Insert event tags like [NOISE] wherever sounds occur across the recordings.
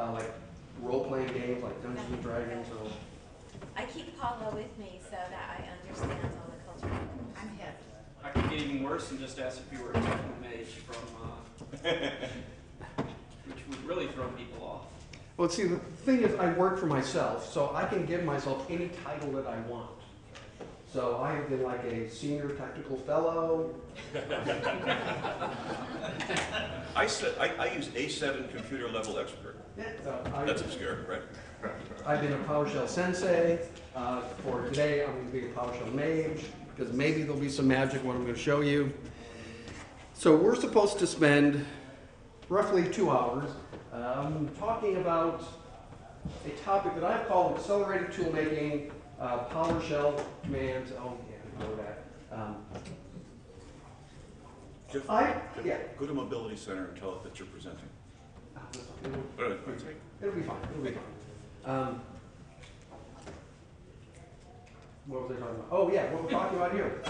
uh, like role-playing games like Dungeons and Dragons or I keep Paula with me so that I understand all the culture. I'm hip. I could get even worse and just ask if you were a technical mage from, uh, [LAUGHS] which would really throw people off. Well, see, the thing is, I work for myself, so I can give myself any title that I want. So I have been like a senior technical fellow. [LAUGHS] I said, I, I use A7 computer level expert. Yeah, so I- That's obscure, right? I've been a PowerShell sensei. Uh, for today, I'm going to be a PowerShell mage because maybe there'll be some magic what I'm going to show you. So we're supposed to spend roughly two hours um, talking about a topic that I've called accelerated tool making, uh, PowerShell commands. Oh, yeah, I know that. Um, Jeff, I yeah. go to Mobility Center and tell it that you're presenting. That's fine. It'll- All right, fine. It'll be fine, it'll be fine. Um, What was I talking about? Oh, yeah, what we're talking about here.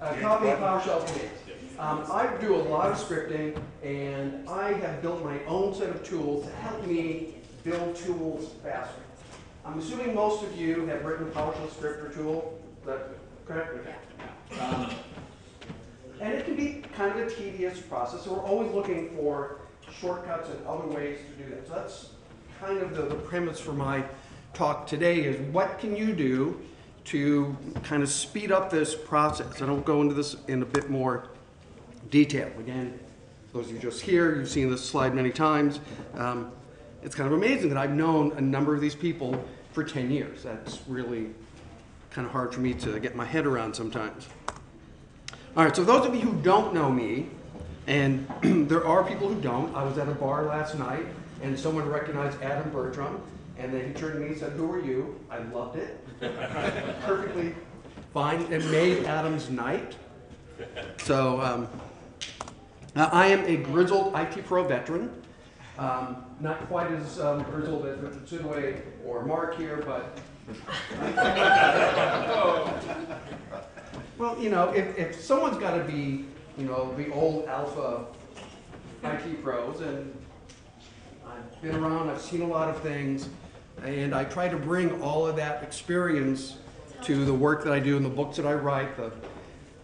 Uh, copy of PowerShell commands. Um, I do a lot of scripting, and I have built my own set of tools to help me build tools faster. I'm assuming most of you have written a PowerShell script or tool, is that correct? Okay. Um, And it can be kind of a tedious process, so we're always looking for shortcuts and other ways to do that. So that's kind of the, premise for my talk today is what can you do to kind of speed up this process? And I'll go into this in a bit more detail. Again, those of you just here, you've seen this slide many times. Um, it's kind of amazing that I've known a number of these people for 10 years. That's really kind of hard for me to get my head around sometimes. All right, so those of you who don't know me, and [CLEARS THROAT] there are people who don't, I was at a bar last night and someone recognized Adam Bertram, and then he turned to me and said, Who are you? I loved it. [LAUGHS] Perfectly fine. It made Adam's night. So um, I am a grizzled IT pro veteran. Um, not quite as um, grizzled as Richard Siddaway or Mark here, but [LAUGHS] Well, you know, if, if someone's got to be, you know, the old alpha IT pros, and I've been around, I've seen a lot of things, and I try to bring all of that experience to the work that I do and the books that I write, the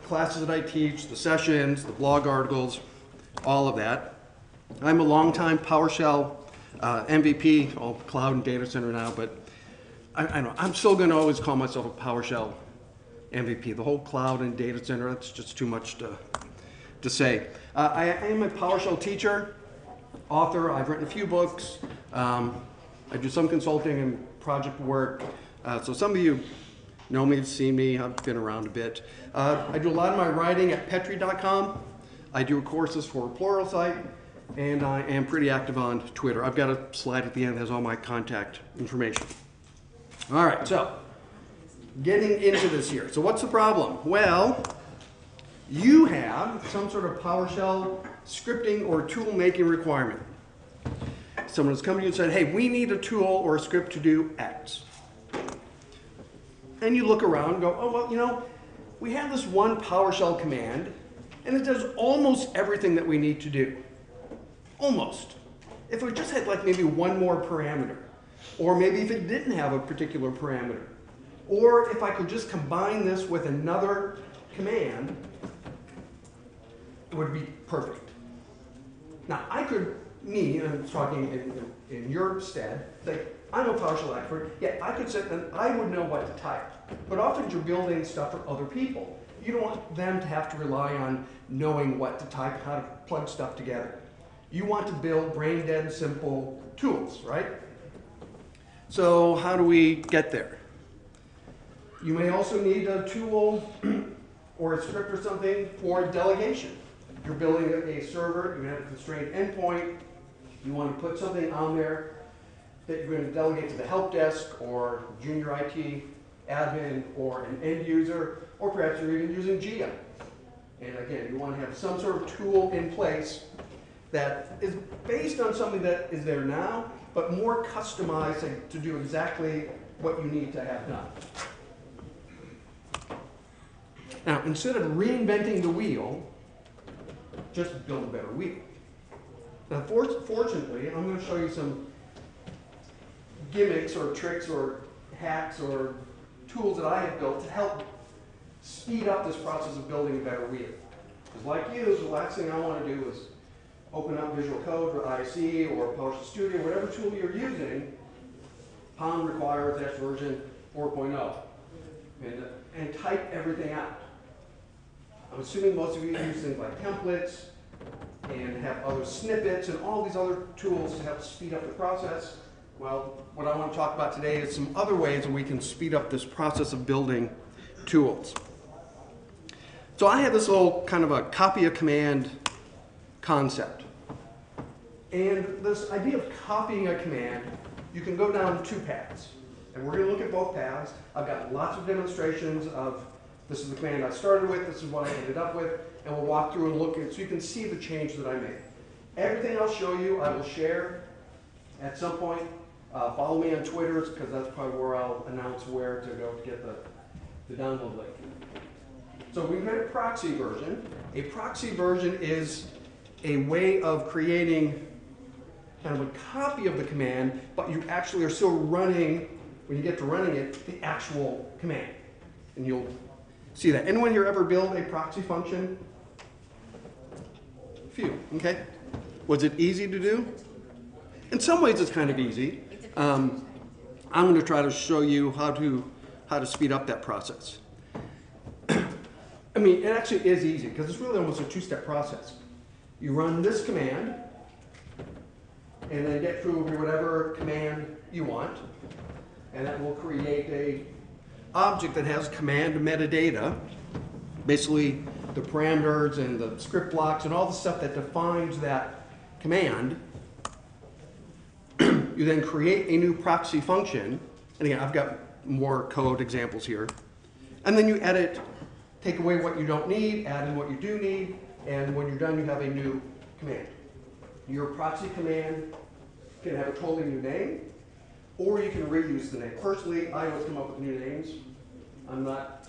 classes that I teach, the sessions, the blog articles, all of that. I'm a longtime PowerShell uh, MVP, all cloud and data center now, but I, I know I'm still going to always call myself a PowerShell MVP. The whole cloud and data center, that's just too much to, to say. Uh, I, I am a PowerShell teacher, author. I've written a few books. Um, I do some consulting and project work. Uh, so some of you know me, have seen me. I've been around a bit. Uh, I do a lot of my writing at Petri.com. I do courses for Pluralsight, and I am pretty active on Twitter. I've got a slide at the end that has all my contact information. All right, so getting into this here. So what's the problem? Well, you have some sort of PowerShell scripting or tool making requirement. Someone has come to you and said, hey, we need a tool or a script to do X. And you look around and go, oh, well, you know, we have this one PowerShell command, and it does almost everything that we need to do. Almost. If we just had like maybe one more parameter, or maybe if it didn't have a particular parameter, or if I could just combine this with another command, it would be perfect. Now, I could, me, I'm talking in, in, in your stead, say, I'm a PowerShell expert. Yeah, I could sit and I would know what to type. But often you're building stuff for other people. You don't want them to have to rely on knowing what to type, how to plug stuff together. You want to build brain dead simple tools, right? So how do we get there? You may also need a tool [CLEARS THROAT] or a script or something for delegation. You're building a server, you have a constrained endpoint, you want to put something on there that you're going to delegate to the help desk or junior IT admin or an end user, or perhaps you're even using JEA. And again, you want to have some sort of tool in place that is based on something that is there now, but more customized to do exactly what you need to have done. Now, instead of reinventing the wheel, just build a better wheel. Now, for- fortunately, I'm going to show you some gimmicks or tricks or hacks or tools that I have built to help speed up this process of building a better wheel. Because like you, the last thing I want to do is open up Visual Code or ISE or PowerShell Studio, whatever tool you're using. POM requires X version 4.0 and, and type everything out. I'm assuming most of you use things like templates and have other snippets and all these other tools to help speed up the process. Well, what I want to talk about today is some other ways we can speed up this process of building tools. So I have this little kind of a copy a command concept. And this idea of copying a command, you can go down two paths. And we're going to look at both paths. I've got lots of demonstrations of this is the command I started with, this is what I ended up with, and we'll walk through and look at it so you can see the change that I made. Everything I'll show you, I will share at some point. Uh, follow me on Twitter because that's probably where I'll announce where to go to get the, the download link. So we've got a proxy version. A proxy version is a way of creating kind of a copy of the command, but you actually are still running, when you get to running it, the actual command. And you'll see that. Anyone here ever build a proxy function? Few, okay? Was it easy to do? In some ways, it's kind of easy. Um. I'm going to try to show you how to how to speed up that process. [CLEARS THROAT] I mean, it actually is easy because it's really almost a two-step process. You run this command, and then get through whatever command you want, and that will create a object that has command metadata, basically the parameters and the script blocks and all the stuff that defines that command. [CLEARS THROAT] You then create a new proxy function, and again, I've got more code examples here. And then you edit, take away what you don't need, add in what you do need, and when you're done, you have a new command. Your proxy command can have a totally new name, or you can reuse the name. Personally, I always come up with new names. I'm not,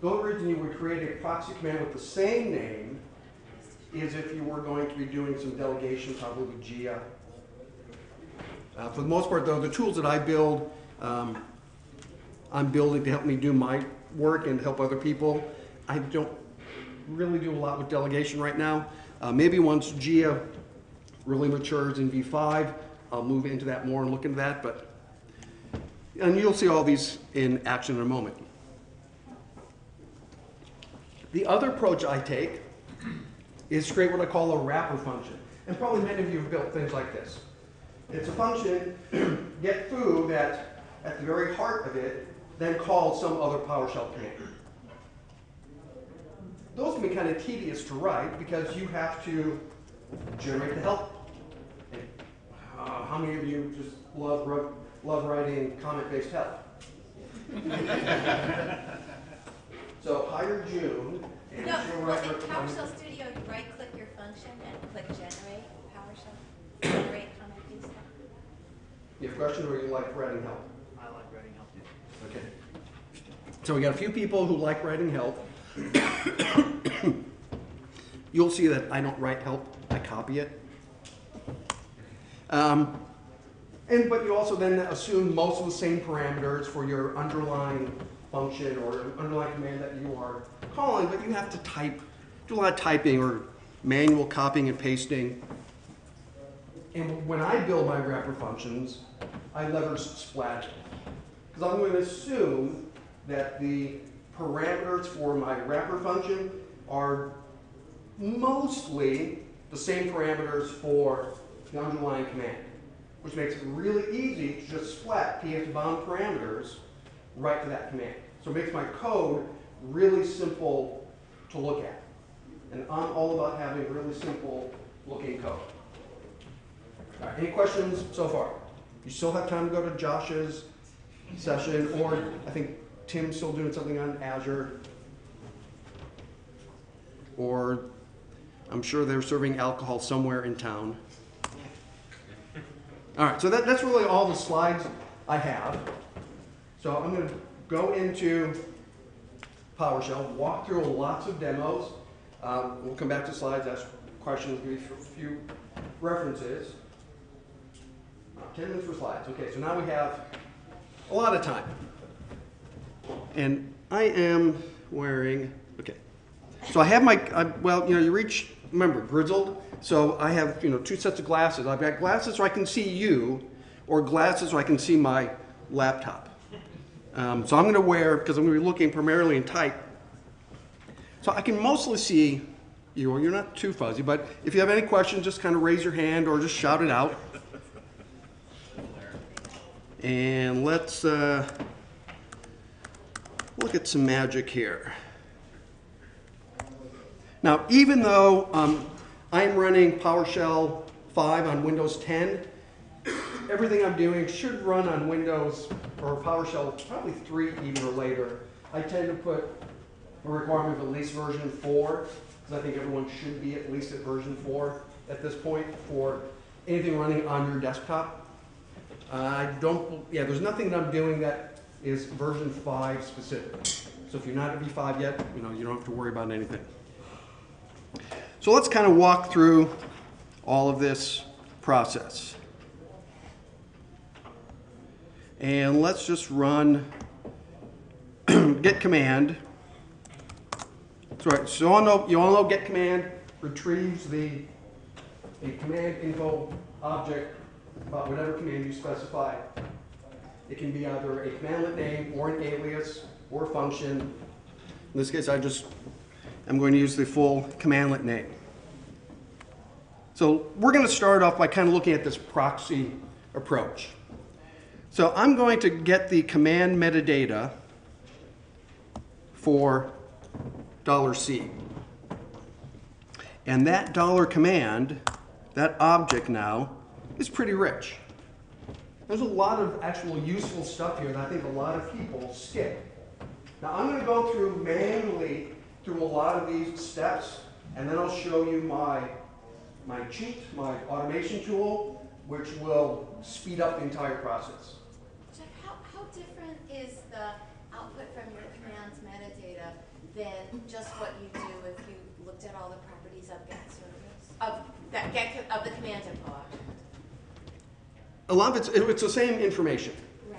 the only reason you would create a proxy command with the same name is if you were going to be doing some delegation, probably with JEA. Uh, for the most part, though, the tools that I build, um, I'm building to help me do my work and help other people. I don't really do a lot with delegation right now. Uh, maybe once JEA really matures in V5, I'll move into that more and look into that. But and you'll see all these in action in a moment. The other approach I take is create what I call a wrapper function. And probably many of you have built things like this. It's a function, [CLEARS THROAT] get foo, that at the very heart of it, then calls some other PowerShell command. Those can be kind of tedious to write because you have to generate the help. And, uh, how many of you just love, love writing comment-based help? [LAUGHS] so hire June and No, she'll well, write in her comment- PowerShell Studio, you right-click your function and click Generate PowerShell, generate comment piece. You have a question or you like writing help? I like writing help too. Okay. So we got a few people who like writing help. [COUGHS] You'll see that I don't write help, I copy it. Um, and but you also then assume most of the same parameters for your underlying function or underlying command that you are calling, but you have to type, do a lot of typing or manual copying and pasting. And when I build my wrapper functions, I leverage Splash. Because I'm going to assume that the parameters for my wrapper function are mostly the same parameters for the underlying command, which makes it really easy to just splat PS bound parameters right to that command. So it makes my code really simple to look at. And I'm all about having really simple looking code. All right, any questions so far? You still have time to go to Josh's session, or I think Tim's still doing something on Azure. Or I'm sure they're serving alcohol somewhere in town. All right, so that, that's really all the slides I have. So I'm going to go into PowerShell, walk through lots of demos. Um, we'll come back to slides, ask questions, give you a few references. Uh, Ten minutes for slides, okay, so now we have a lot of time. And I am wearing, okay. So I have my, I, well, you know, you reach, remember, grizzled. So I have, you know, two sets of glasses. I've got glasses so I can see you, or glasses so I can see my laptop. Um, so I'm going to wear, because I'm going to be looking primarily in type. So I can mostly see you, or you're not too fuzzy, but if you have any questions, just kind of raise your hand or just shout it out. And let's uh, look at some magic here. Now, even though um, I'm running PowerShell 5 on Windows 10, everything I'm doing should run on Windows or PowerShell probably 3 even or later. I tend to put a requirement of at least version 4, because I think everyone should be at least at version 4 at this point for anything running on your desktop. I don't, yeah, there's nothing that I'm doing that is version 5 specific. So if you're not at V5 yet, you know, you don't have to worry about anything. So let's kind of walk through all of this process. And let's just run [CLEARS THROAT] get command. That's right. So you all know you all know get command retrieves the a command info object about whatever command you specify. It can be either a commandlet name or an alias or function. In this case, I just I'm going to use the full commandlet name. So we're going to start off by kind of looking at this proxy approach. So I'm going to get the command metadata for $C. And that dollar command, that object now, is pretty rich. There's a lot of actual useful stuff here that I think a lot of people skip. Now I'm going to go through manually through a lot of these steps, and then I'll show you my, my cheat, my automation tool, which will speed up the entire process. Jeff, how, how different is the output from your commands metadata than just what you do if you looked at all the properties of get service? Of that get, co- of the command info object? A lot of it's, it's the same information, Right.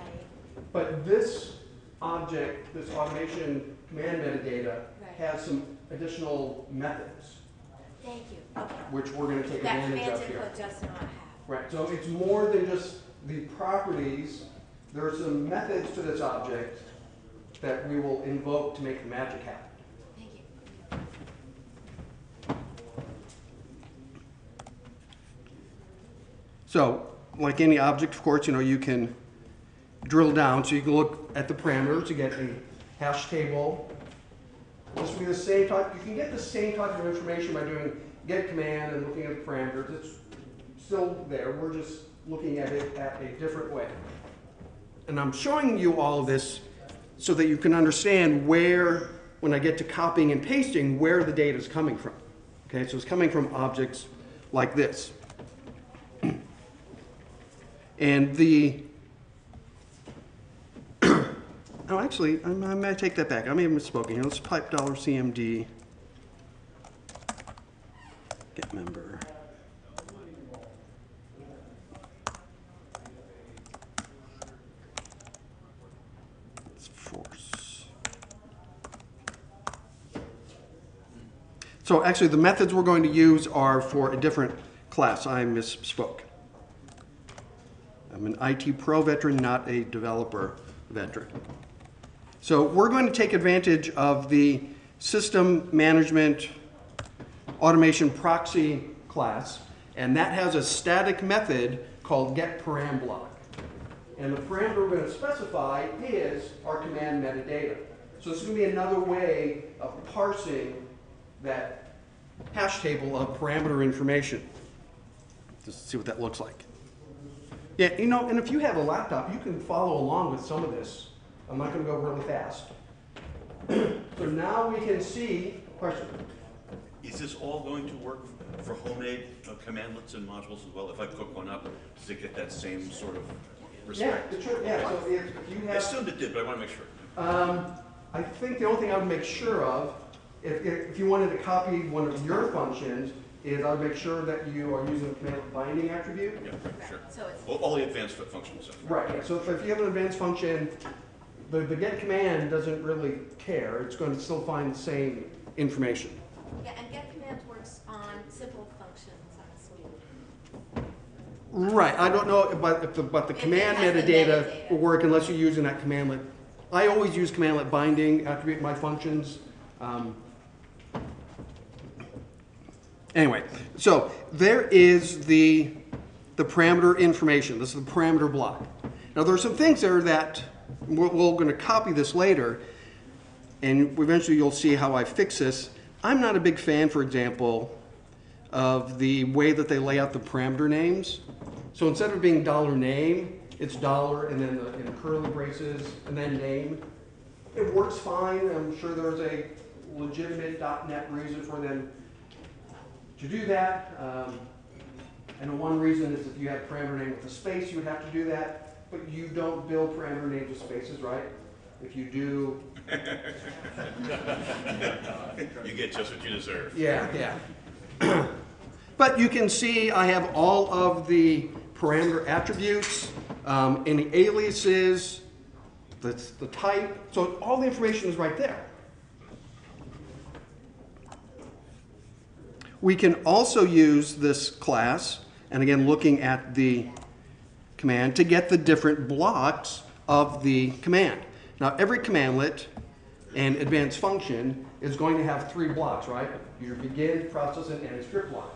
but this object, this automation command metadata, Has some additional methods, Thank you. Okay. which we're going to take That advantage of here. does not have. Right, so it's more than just the properties. There are some methods to this object that we will invoke to make the magic happen. Thank you. So, like any object, of course, you know, you can drill down, so you can look at the parameters to get a hash table. This will be the same type, you can get the same type of information by doing get command and looking at the parameters. It's still there, we're just looking at it at a different way. And I'm showing you all of this so that you can understand where, when I get to copying and pasting, where the data is coming from. Okay, so it's coming from objects like this. [CLEARS THROAT] And the, oh, Oh, actually, I'm, I might take that back. I may have misspoken here. Let's type dollar CMD. Get member. Let's force. So actually, the methods we're going to use are for a different class. I misspoke. I'm an IT pro veteran, not a developer veteran. So we're going to take advantage of the system management automation proxy class, and that has a static method called getParamblock. And the parameter we're going to specify is our command metadata. So this is going to be another way of parsing that hash table of parameter information. Just see what that looks like. Yeah, you know, and if you have a laptop, you can follow along with some of this. I'm not going to go really fast. [CLEARS THROAT] so now we can see, question. Is this all going to work for homemade uh, commandlets and modules as well? If I cook one up, does it get that same sort of respect? it should, yeah, so if, if you I assumed it did, but I want to make sure. um, I think the only thing I would make sure of, if, if if you wanted to copy one of your functions, is I would make sure that you are using the command binding attribute. Yeah, sure. So it's, All, all the advanced fu- functional stuff. Right, yeah, so if, if you have an advanced function, the, the get command doesn't really care, it's going to still find the same information. yeah, and get command works on simple functions. Right, I don't know, about if the, but the If command has the metadata metadata. will work unless you're using that commandlet. I always use commandlet binding attribute my functions. Um, Anyway, so there is the, the parameter information, this is the parameter block. Now, there are some things there that, we're, we're gonna copy this later, and eventually you'll see how I fix this. I'm not a big fan, for example, of the way that they lay out the parameter names. So instead of being dollar name, it's dollar and then the, in curly braces and then name. It works fine. I'm sure there's a legitimate .NET reason for them to do that. Um, and one reason is if you have parameter name with a space, you would have to do that. But you don't build parameter names with spaces, right? If you do, [LAUGHS] You get just what you deserve. Yeah, yeah. [CLEARS THROAT] But you can see I have all of the parameter attributes, um, any aliases, the, the type, so all the information is right there. We can also use this class, and again, looking at the command, to get the different blocks of the command. Now, every commandlet and advanced function is going to have three blocks, right? Your begin, process, and end script block.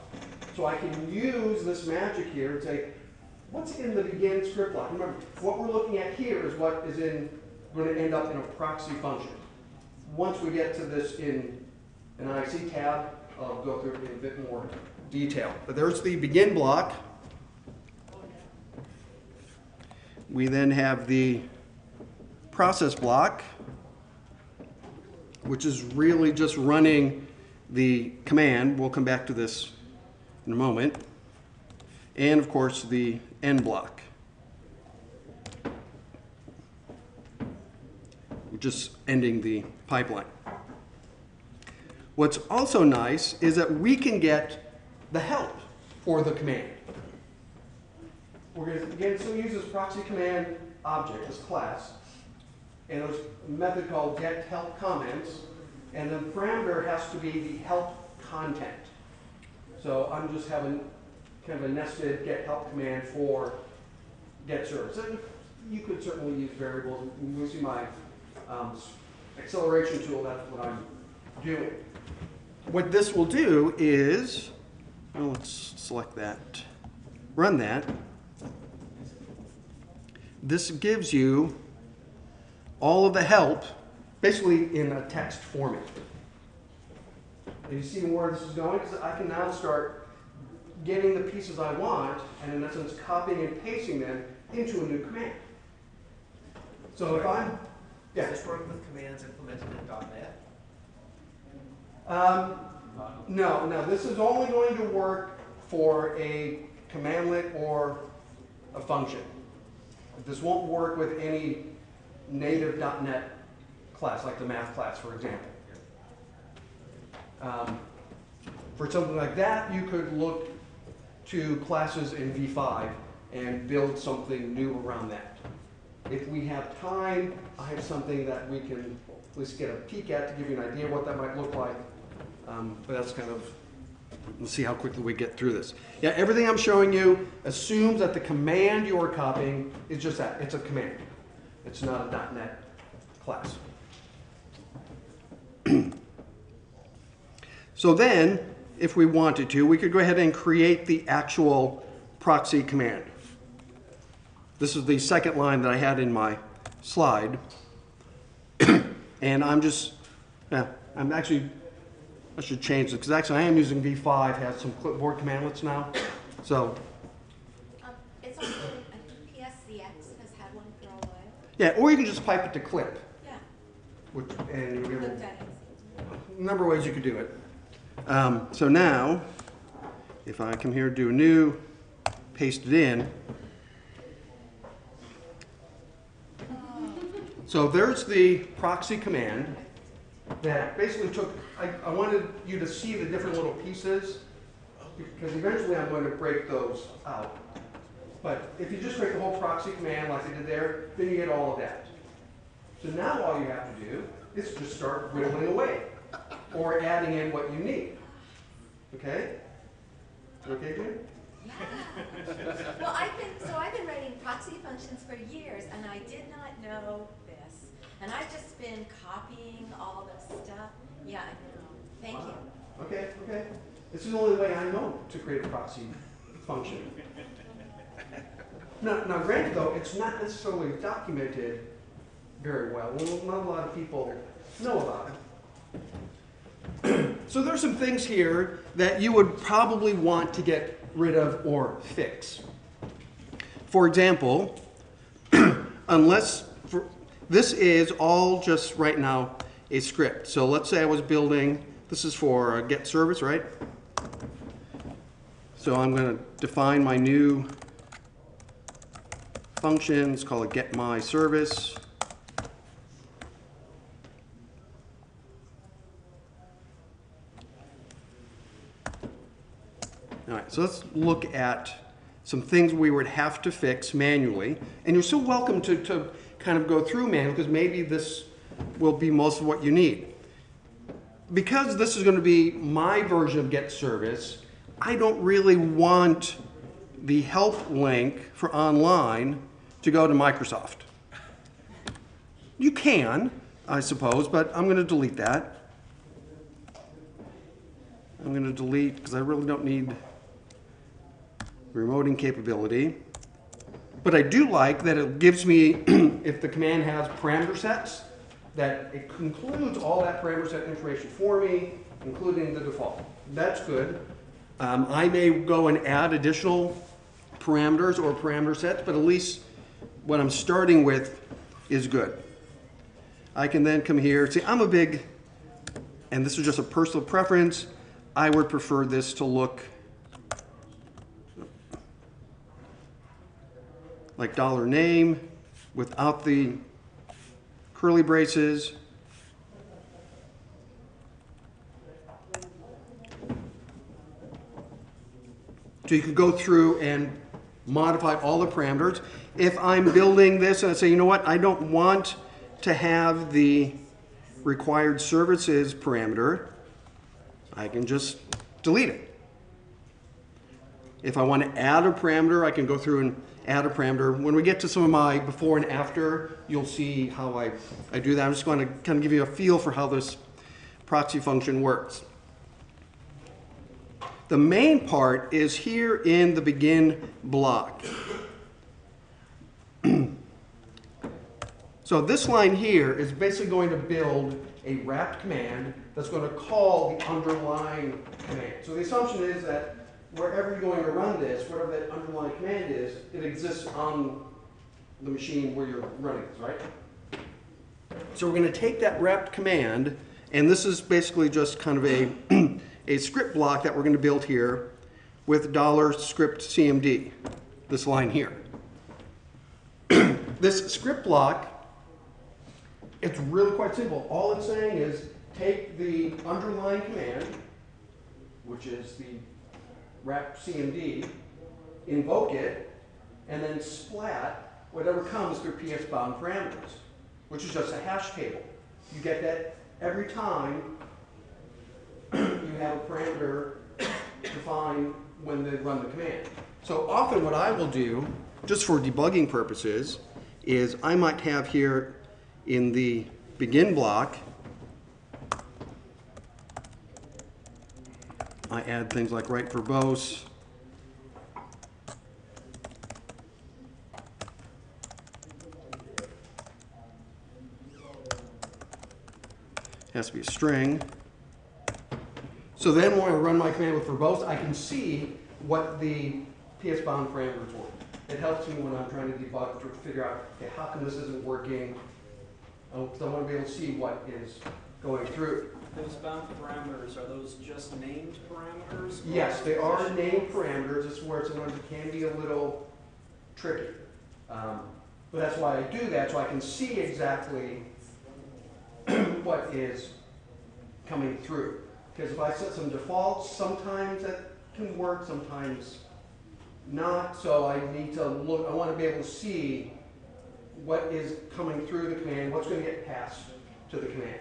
So I can use this magic here and say, what's in the begin script block? Remember, what we're looking at here is what is in, going to end up in a proxy function. Once we get to this in an ISE tab, I'll go through it in a bit more detail. But there's the begin block. We then have the process block, which is really just running the command. We'll come back to this in a moment. And of course, the end block, just ending the pipeline. What's also nice is that we can get the help for the command. We're going to again still use this proxy command object, this class, and there's a method called get help comments, and the parameter has to be the help content. So I'm just having kind of a nested get help command for get service. And you could certainly use variables. See my um, acceleration tool, that's what I'm doing. What this will do is, well, let's select that, run that. This gives you all of the help, basically in a text format. And you see where this is going? Because I can now start getting the pieces I want, and in essence, copying and pasting them into a new command. So if I'm, yeah. Does this work with commands implemented in .NET? Um, no, no, this is only going to work for a commandlet or a function. This won't work with any native .NET class, like the math class, for example. Um, for something like that, you could look to classes in V5 and build something new around that. If we have time, I have something that we can at least get a peek at to give you an idea what that might look like. Um, but that's kind of, let's see how quickly we get through this. Yeah, everything I'm showing you assumes that the command you are copying is just that, it's a command. It's not a .NET class. [CLEARS THROAT] So then, if we wanted to, we could go ahead and create the actual proxy command. This is the second line that I had in my slide. [CLEARS THROAT] and I'm just, yeah, I'm actually, I should change this, because actually I am using V5, has some clipboard commandlets now. So, Um, it's also, I think PSCX has had one for a while. yeah, or you can just pipe it to clip, Yeah, which, and you'll get a looked at it. number of ways you could do it. Um, so now, if I come here, do a new, paste it in. So there's the proxy command that basically took, I, I wanted you to see the different little pieces because eventually I'm going to break those out. But if you just create the whole proxy command like I did there, then you get all of that. So now all you have to do is just start whittling away or adding in what you need. Okay? Okay, Jim? Yeah. Well, I've been, so I've been writing proxy functions for years, and I did not know. And I've just been copying all the stuff. Yeah, I know. Thank you. Okay, okay. This is the only way I know to create a proxy function. Now, now granted though, it's not necessarily documented very well. Well, not a lot of people know about it. [CLEARS THROAT] so there's some things here that you would probably want to get rid of or fix. For example, [CLEARS THROAT] unless, this is all just right now a script. So let's say I was building, this is for a get service, right? So I'm going to define my new functions, call it get my service. All right, so let's look at some things we would have to fix manually. And you're so welcome to, to kind of go through manual because maybe this will be most of what you need. Because this is going to be my version of Get Service, I don't really want the help link for online to go to Microsoft. You can, I suppose, but I'm going to delete that. I'm going to delete because I really don't need remoting capability. But I do like that it gives me, [CLEARS THROAT] if the command has parameter sets, that it includes all that parameter set information for me, including the default. That's good. Um, I may go and add additional parameters or parameter sets, but at least what I'm starting with is good. I can then come here, see, I'm a big, and this is just a personal preference, I would prefer this to look like dollar name without the curly braces. So you could go through and modify all the parameters. If I'm building this and I say, you know what, I don't want to have the required services parameter, I can just delete it. If I want to add a parameter, I can go through and add a parameter. When we get to some of my before and after, you'll see how I, I do that. I'm just going to kind of give you a feel for how this proxy function works. The main part is here in the begin block. [CLEARS THROAT] so this line here is basically going to build a wrapped command that's going to call the underlying command. So the assumption is that wherever you're going to run this, whatever that underlying command is, it exists on the machine where you're running this, right? So we're going to take that wrapped command, and this is basically just kind of a, [CLEARS THROAT] a script block that we're going to build here with dollar script CMD, this line here. [CLEARS THROAT] this script block, it's really quite simple. All it's saying is take the underlying command, which is the wrap CMD, invoke it, and then splat whatever comes through PS bound parameters, which is just a hash table. You get that every time [CLEARS THROAT] you have a parameter defined when they run the command. So often what I will do, just for debugging purposes, is I might have here in the begin block, I add things like write verbose. It has to be a string. So then when I run my command with verbose, I can see what the PS bound parameters were. It helps me when I'm trying to debug to figure out, okay, how come this isn't working? Oh, because I want to be able to see what is going through. Those bound parameters, are those just named parameters? or Yes, they are named parameters, it's where sometimes it can be a little tricky. Um, But that's why I do that, so I can see exactly [CLEARS THROAT] what is coming through. Because if I set some defaults, sometimes that can work, sometimes not, so I need to look, I wanna be able to see what is coming through the command, what's gonna get passed to the command.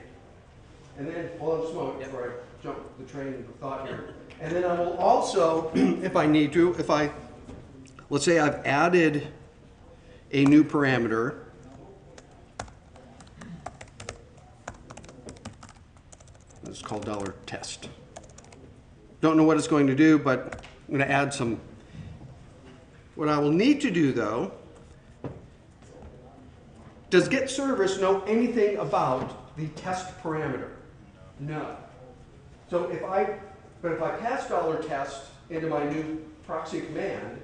And then, hold on just a moment before I jump the train of thought here. And then I will also, [CLEARS THROAT] if I need to, if I, let's say I've added a new parameter. It's called dollar test. Don't know what it's going to do, but I'm gonna add some. What I will need to do though, does get service know anything about the test parameter? No. So if I, but if I pass dollar test into my new proxy command,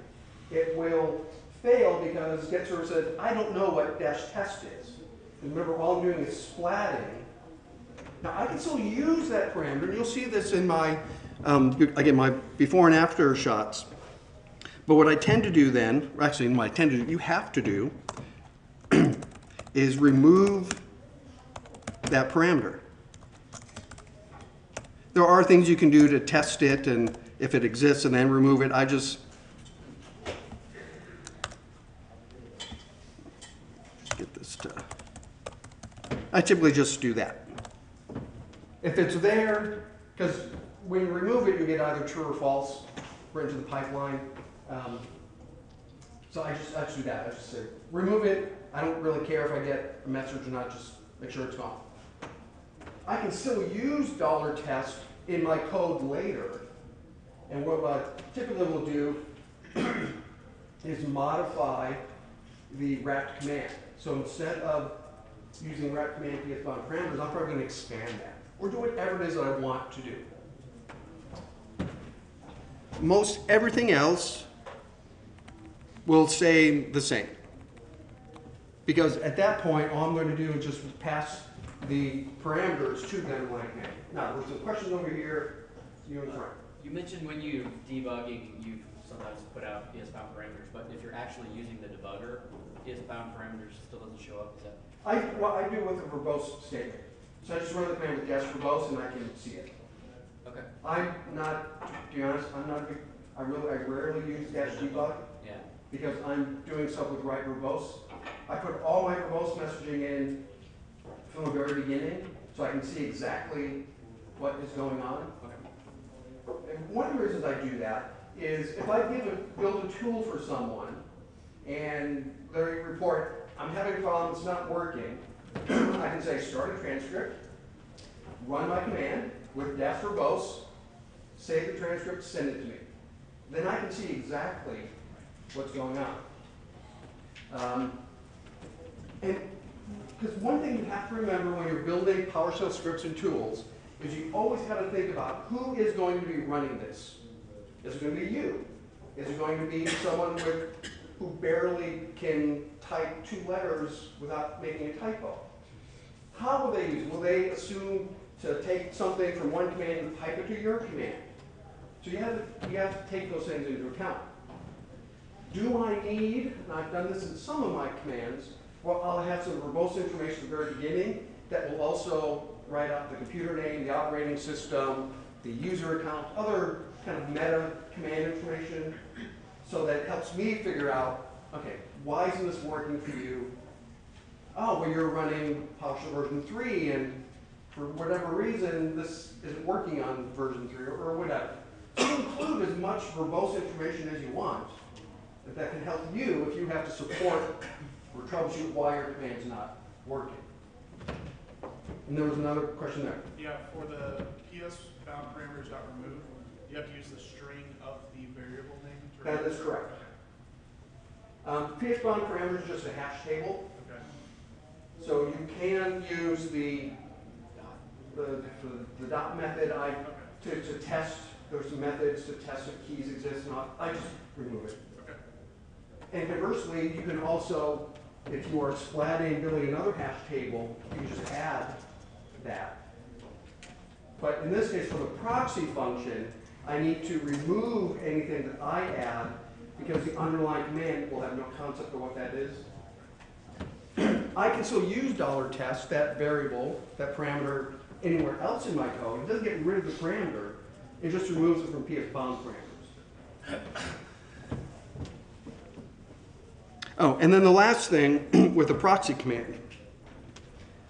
it will fail because get service said, I don't know what dash test is. And remember, all I'm doing is splatting. Now I can still use that parameter, and you'll see this in my, um, again, my before and after shots. But what I tend to do then, or actually what I tend to do, you have to do, [CLEARS THROAT] is remove that parameter. There are things you can do to test it and if it exists and then remove it. I just get this to, I typically just do that. If it's there, because when you remove it, you get either true or false right into the pipeline. Um, So I just, I just do that, I just say, remove it, I don't really care if I get a message or not, just make sure it's gone. I can still use dollar test in my code later. And what I typically will do [CLEARS THROAT] is modify the wrapped command. So instead of using wrapped command PS bound parameters, I'm probably gonna expand that, or do whatever it is that I want to do. Most everything else will stay the same. Because at that point, all I'm going to do is just pass the parameters to the underlying command. Now, there's some questions over here, you in front. You mentioned when you debugging, you sometimes put out PS bound parameters, but if you're actually using the debugger, PS bound parameters still doesn't show up, is that? I, well, I do with a verbose statement. So I just run the command with dash verbose and I can see it. Okay. I'm not, to be honest, I'm not, I really, I rarely use dash debug Yeah, because I'm doing stuff with write verbose. I put all my verbose messaging in from the very beginning, so I can see exactly what is going on. okay. And one of the reasons I do that is if I give a, build a tool for someone and they report, I'm having a problem, it's not working, [CLEARS THROAT] I can say, start a transcript, run my command with dash verbose, save the transcript, send it to me. Then I can see exactly what's going on. Um, and because one thing you have to remember when you're building PowerShell scripts and tools is you always got to think about who is going to be running this. Is it going to be you? Is it going to be someone with who barely can type two letters without making a typo? How will they use? it? Will they assume to take something from one command and type it to your command? So you have to, you have to take those things into account. Do I need, and I've done this in some of my commands, well, I'll have some verbose information at the very beginning that will also write out the computer name, the operating system, the user account, other kind of meta command information, so that helps me figure out, okay, why isn't this working for you? Oh, well, you're running PowerShell version three, and for whatever reason, this isn't working on version three, or, or whatever. So include as much verbose information as you want, that can help you if you have to support or troubleshoot why your command's not working. And there was another question there. Yeah, for the PS bound parameters dot remove, you have to use the string of the variable name to. That is correct. Um, PS bound parameters is just a hash table, Okay, so you can use the, the, the- the dot method, I, okay, to, to test, there's some methods to test if keys exist, not, I just remove it. okay. And conversely, you can also, if you are splatting, building another hash table, you can just add that. But in this case, for the proxy function, I need to remove anything that I add because the underlying command will have no concept of what that is. [CLEARS THROAT] I can still use dollar test, that variable, that parameter, anywhere else in my code. It doesn't get rid of the parameter, it just removes it from PS bound parameters. Oh, and then the last thing [CLEARS THROAT] with the proxy command.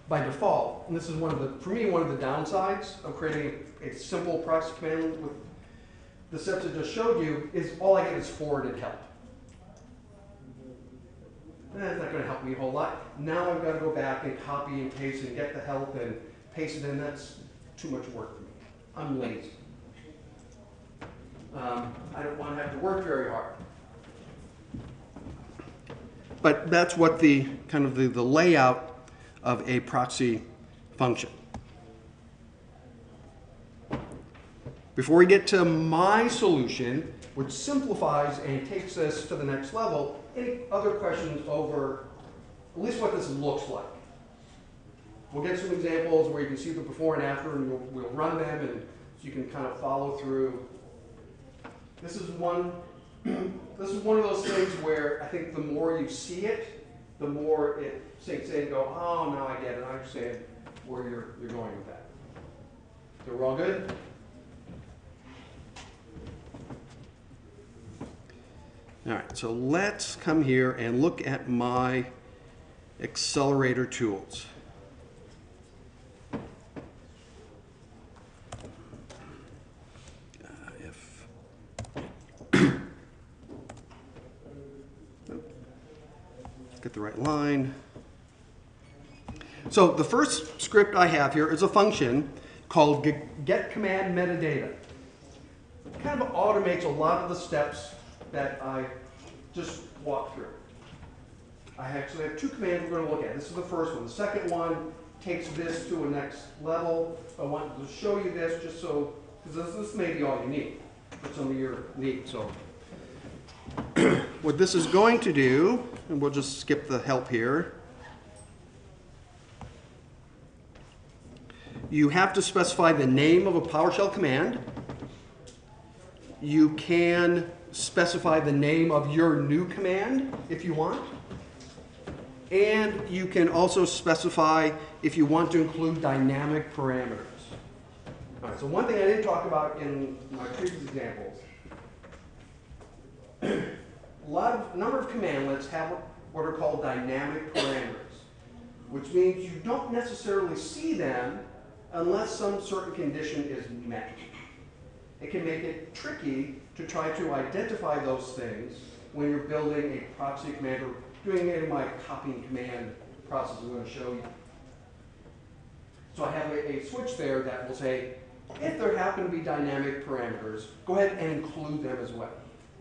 By default, and this is one of the, for me, one of the downsides of creating a simple proxy command with the steps I just showed you, is all I get is forwarded help. That's not gonna help me a whole lot. Now I've gotta go back and copy and paste and get the help and paste it in, that's too much work for me. I'm lazy. Um, I don't wanna have to work very hard. But that's what the, kind of the, the layout of a proxy function. Before we get to my solution, which simplifies and takes us to the next level, any other questions over at least what this looks like? We'll get some examples where you can see the before and after, and we'll, we'll run them, and so you can kind of follow through. This is one, [CLEARS THROAT] this is one of those things where I think the more you see it, the more it sinks in, go, oh, now I get it, I understand where you're, you're going with that. So we're all good? All right, so let's come here and look at my accelerator tools. The right line. So the first script I have here is a function called get command metadata. It kind of automates a lot of the steps that I just walked through. I actually have two commands we're going to look at. This is the first one. The second one takes this to a next level. I wanted to show you this just so, because this, this may be all you need for some of your needs. So [CLEARS THROAT] what this is going to do, and we'll just skip the help here. You have to specify the name of a PowerShell command. You can specify the name of your new command if you want. And you can also specify if you want to include dynamic parameters. All right, so one thing I didn't talk about in my previous examples, [CLEARS THROAT] a lot of, number of commandlets have what are called dynamic parameters, which means you don't necessarily see them unless some certain condition is met. It can make it tricky to try to identify those things when you're building a proxy command or doing it in my copying command process I'm going to show you. So I have a, a switch there that will say, if there happen to be dynamic parameters, go ahead and include them as well.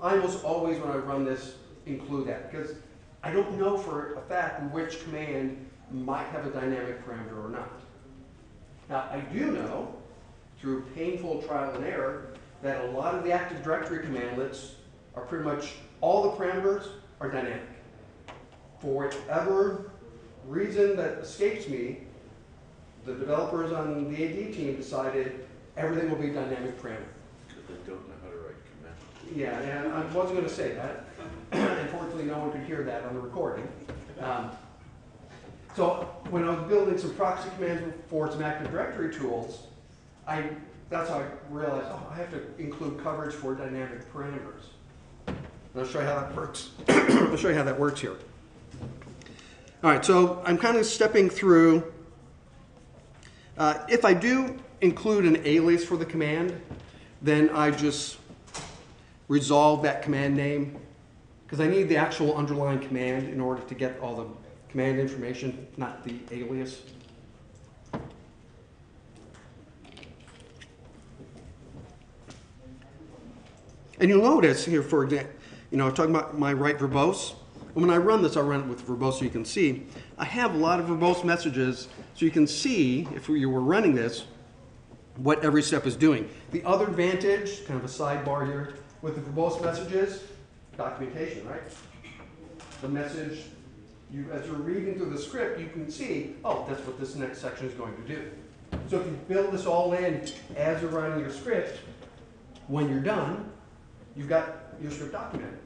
I almost always, when I run this, include that because I don't know for a fact which command might have a dynamic parameter or not. Now, I do know, through painful trial and error, that a lot of the Active Directory commandlets are pretty much, all the parameters are dynamic. For whatever reason that escapes me, the developers on the AD team decided everything will be dynamic parameter. Because they don't know how to write command. Yeah, and I wasn't gonna say that. [CLEARS THROAT] Unfortunately, no one could hear that on the recording. Um, So when I was building some proxy commands for some Active Directory tools, I, that's how I realized, oh, I have to include coverage for dynamic parameters. And I'll show you how that works. [CLEARS THROAT] I'll show you how that works here. All right, so I'm kind of stepping through. Uh, if I do include an alias for the command, then I just resolve that command name because I need the actual underlying command in order to get all the command information, not the alias. And you'll notice here, for example, you know, I'm talking about my write verbose. When I run this, I run it with verbose so you can see. I have a lot of verbose messages so you can see, if you were running this, what every step is doing. The other advantage, kind of a sidebar here, with the verbose messages, documentation, right? The message, you, as you're reading through the script, you can see, oh, that's what this next section is going to do. So if you build this all in as you're writing your script, when you're done, you've got your script documented.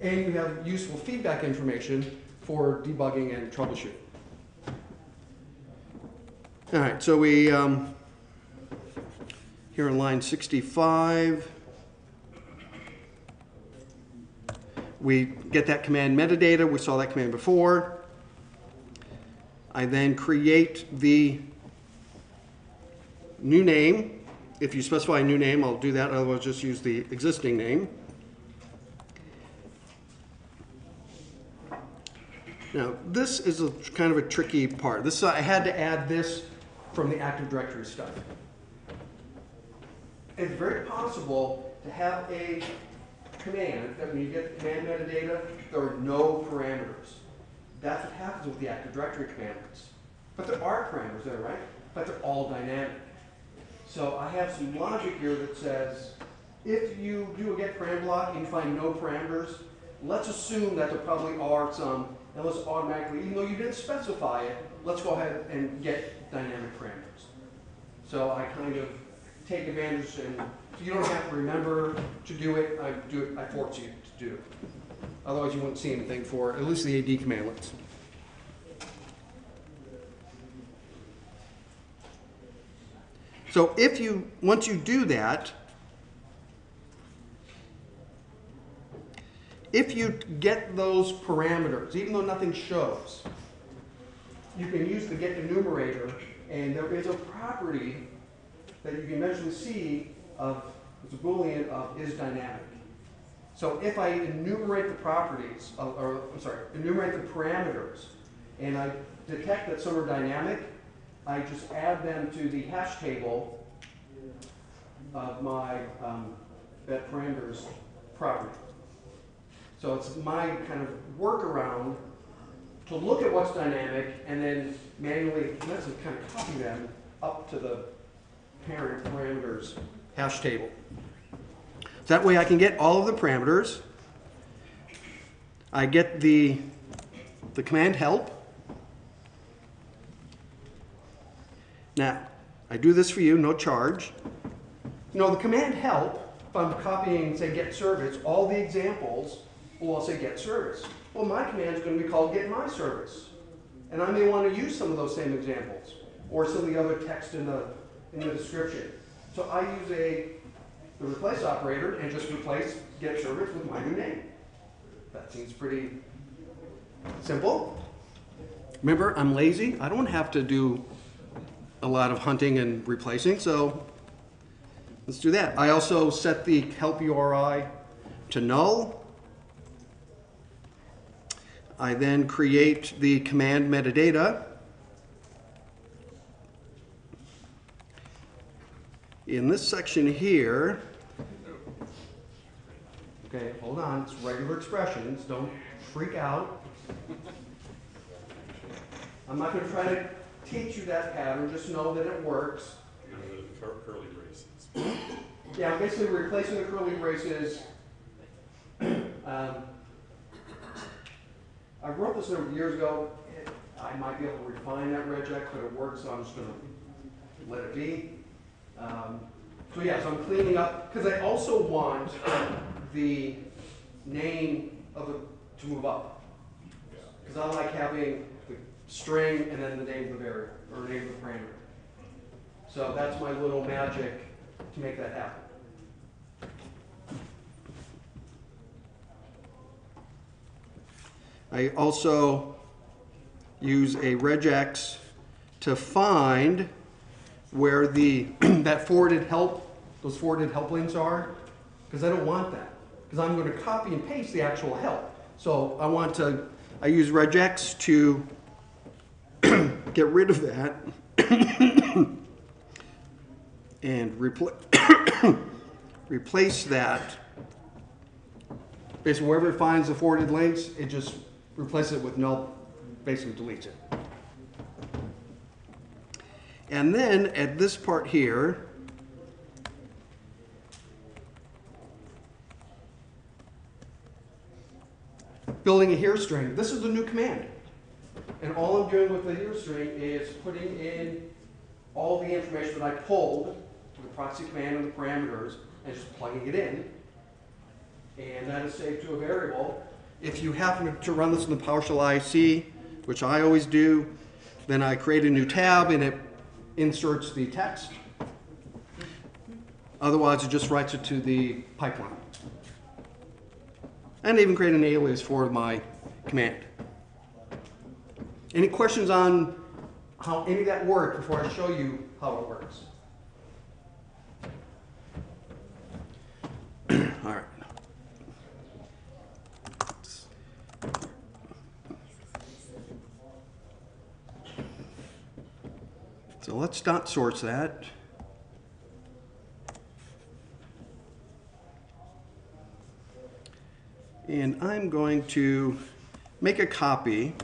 And you have useful feedback information for debugging and troubleshooting. All right, so we, um, here on line 65, we get that command metadata, we saw that command before. I then create the new name. If you specify a new name, I'll do that, otherwise just use the existing name. Now, this is a kind of a tricky part. This, I had to add this from the Active Directory stuff. It's very possible to have a command that when you get the command metadata, there are no parameters. That's what happens with the Active Directory commands. But there are parameters there, right? But they're all dynamic. So I have some logic here that says, if you do a get param block and you find no parameters, let's assume that there probably are some, and let's automatically, even though you didn't specify it, let's go ahead and get dynamic parameters. So I kind of take advantage and, so you don't have to remember to do it, I do it, I force you to do it. Otherwise you wouldn't see anything for, at least the AD commandlets. So if you, once you do that, if you get those parameters, even though nothing shows, you can use the get enumerator, and there is a property that you can measure see of, a boolean of is dynamic. So if I enumerate the properties, of- or, I'm sorry, enumerate the parameters, and I detect that some are dynamic, I just add them to the hash table of my, um, that parameters property. So it's my kind of workaround to look at what's dynamic and then manually, let's kind of copy them up to the parent parameters hash table. So that way I can get all of the parameters. I get the, the command help. Now, I do this for you, no charge. You know, the command help, if I'm copying, say, get service, all the examples will all say get service. Well, my command is going to be called get my service. And I may want to use some of those same examples or some of the other text in the, in the description. So I use a, the replace operator and just replace get service with my new name. That seems pretty simple. Remember, I'm lazy. I don't have to do a lot of hunting and replacing, so let's do that. I also set the help URI to null. I then create the command metadata. In this section here, okay, hold on, it's regular expressions, don't freak out. I'm not gonna try to teach you that pattern, just know that it works. curly braces. Yeah, basically replacing the curly braces. [CLEARS THROAT] Um, I wrote this a number years ago. I might be able to refine that regex, but it works, so I'm just gonna let it be. Um, So yeah, so I'm cleaning up, because I also want the name of the, to move up. Because I like having the string and then the name of the variable, or name of the parameter. So that's my little magic to make that happen. I also use a regex to find where the, [CLEARS THROAT] that forwarded help, those forwarded help links are, because I don't want that. Because I'm going to copy and paste the actual help. So I want to, I use regex to [CLEARS THROAT] get rid of that [COUGHS] and repl- [COUGHS] replace that. Basically, wherever it finds the forwarded links, it just replaces it with null, basically deletes it. And then at this part here, building a here string. This is the new command. And all I'm doing with the here string is putting in all the information that I pulled with the proxy command and the parameters and just plugging it in. And that is saved to a variable. If you happen to run this in the PowerShell ISE, which I always do, then I create a new tab and it inserts the text. Otherwise, it just writes it to the pipeline. and even create an alias for my command. Any questions on how any of that works before I show you how it works? All right. So let's dot source that. And I'm going to make a copy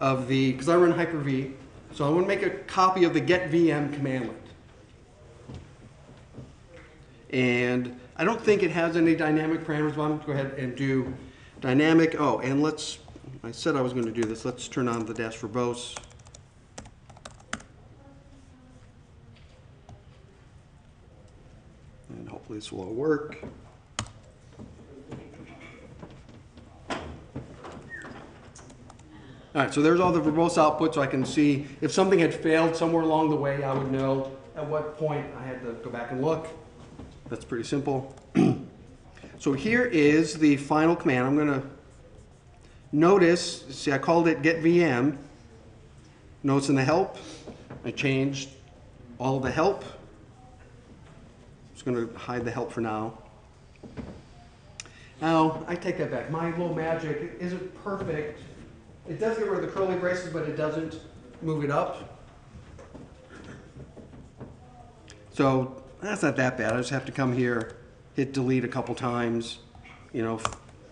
of the, because I run Hyper-V, so I want to make a copy of the get VM commandlet. And I don't think it has any dynamic parameters, but I'm going to go ahead and do dynamic. Oh, and let's, I said I was going to do this. Let's turn on the dash verbose. This will all work. All right, so there's all the verbose output, so I can see if something had failed somewhere along the way, I would know at what point I had to go back and look. That's pretty simple. [CLEARS THROAT] so here is the final command. I'm gonna notice, see I called it get VM. Notice in the help, I changed all the help. Just gonna hide the help for now. Now, I take that back. My little magic isn't perfect. It does get rid of the curly braces, but it doesn't move it up. So that's not that bad. I just have to come here, hit delete a couple times, you know,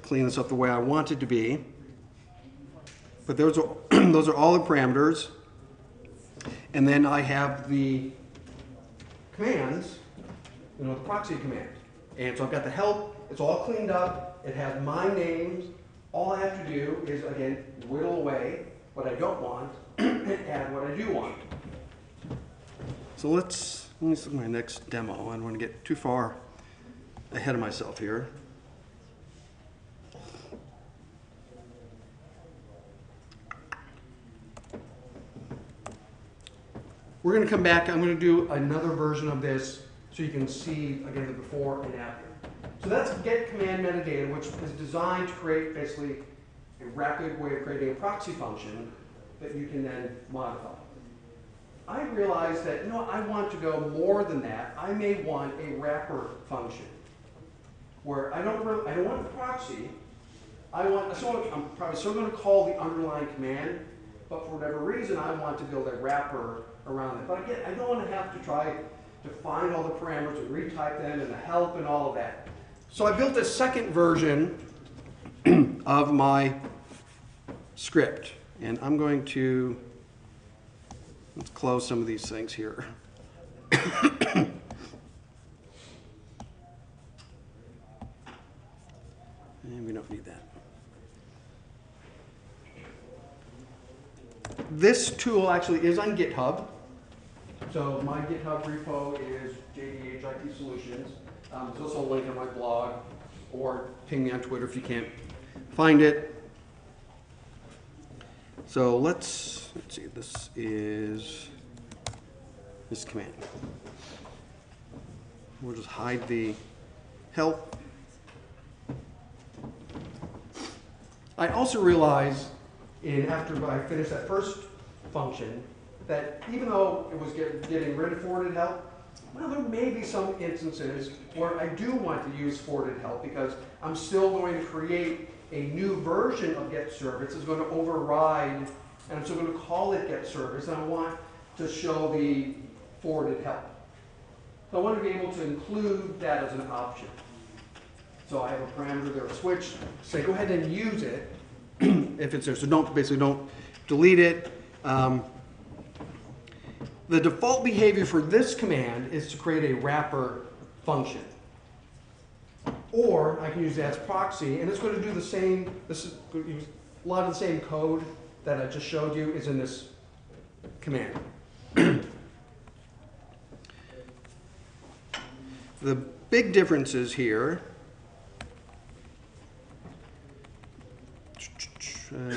clean this up the way I want it to be. But those are, [CLEARS THROAT] those are all the parameters. And then I have the commands, you know, the proxy command. And so I've got the help, it's all cleaned up, it has my names. All I have to do is, again, whittle away what I don't want [CLEARS THROAT] and add what I do want. So let's, let me see my next demo. I don't want to get too far ahead of myself here. We're going to come back. I'm going to do another version of this so you can see, again, the before and after. So that's get command metadata, which is designed to create basically a rapid way of creating a proxy function that you can then modify. I realized that, you know, I want to go more than that. I may want a wrapper function where I don't, I don't want a proxy. I want, so I'm probably still going to call the underlying command, but for whatever reason, I want to build a wrapper around it. But again, I don't want to have to try to find all the parameters and retype them and the help and all of that. So I built a second version [CLEARS THROAT] of my script, and I'm going to let's close some of these things here. [COUGHS] and we don't need that. This tool actually is on GitHub. So my GitHub repo is JDH IT Solutions. Um, there's also a link on my blog, or ping me on Twitter if you can't find it. So let's, let's see, this is this command. We'll just hide the help. I also realize, in after I finish that first function that even though it was get, getting rid of forwarded help, well, there may be some instances where I do want to use forwarded help because I'm still going to create a new version of get service. It's going to override, and I'm still going to call it get service, and I want to show the forwarded help. So I want to be able to include that as an option. So I have a parameter there, a switch, say go ahead and use it [CLEARS THROAT] if it's there. So don't, basically don't delete it. Um, the default behavior for this command is to create a wrapper function. Or I can use as proxy, and it's going to do the same, this is, a lot of the same code that I just showed you is in this command. [CLEARS THROAT] the big differences here [TSK] uh,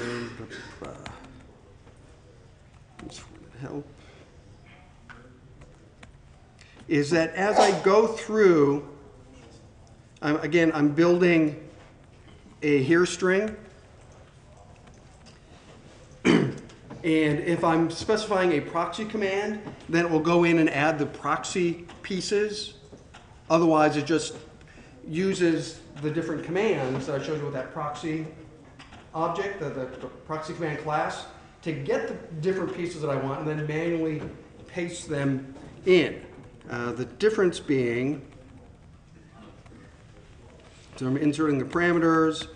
help is that as I go through, I'm, again, I'm building a here string. [CLEARS THROAT] And if I'm specifying a proxy command, then it will go in and add the proxy pieces. Otherwise, it just uses the different commands that I showed you with that proxy object, the, the the proxy command class, to get the different pieces that I want and then manually paste them in. Uh, the difference being, so I'm inserting the parameters.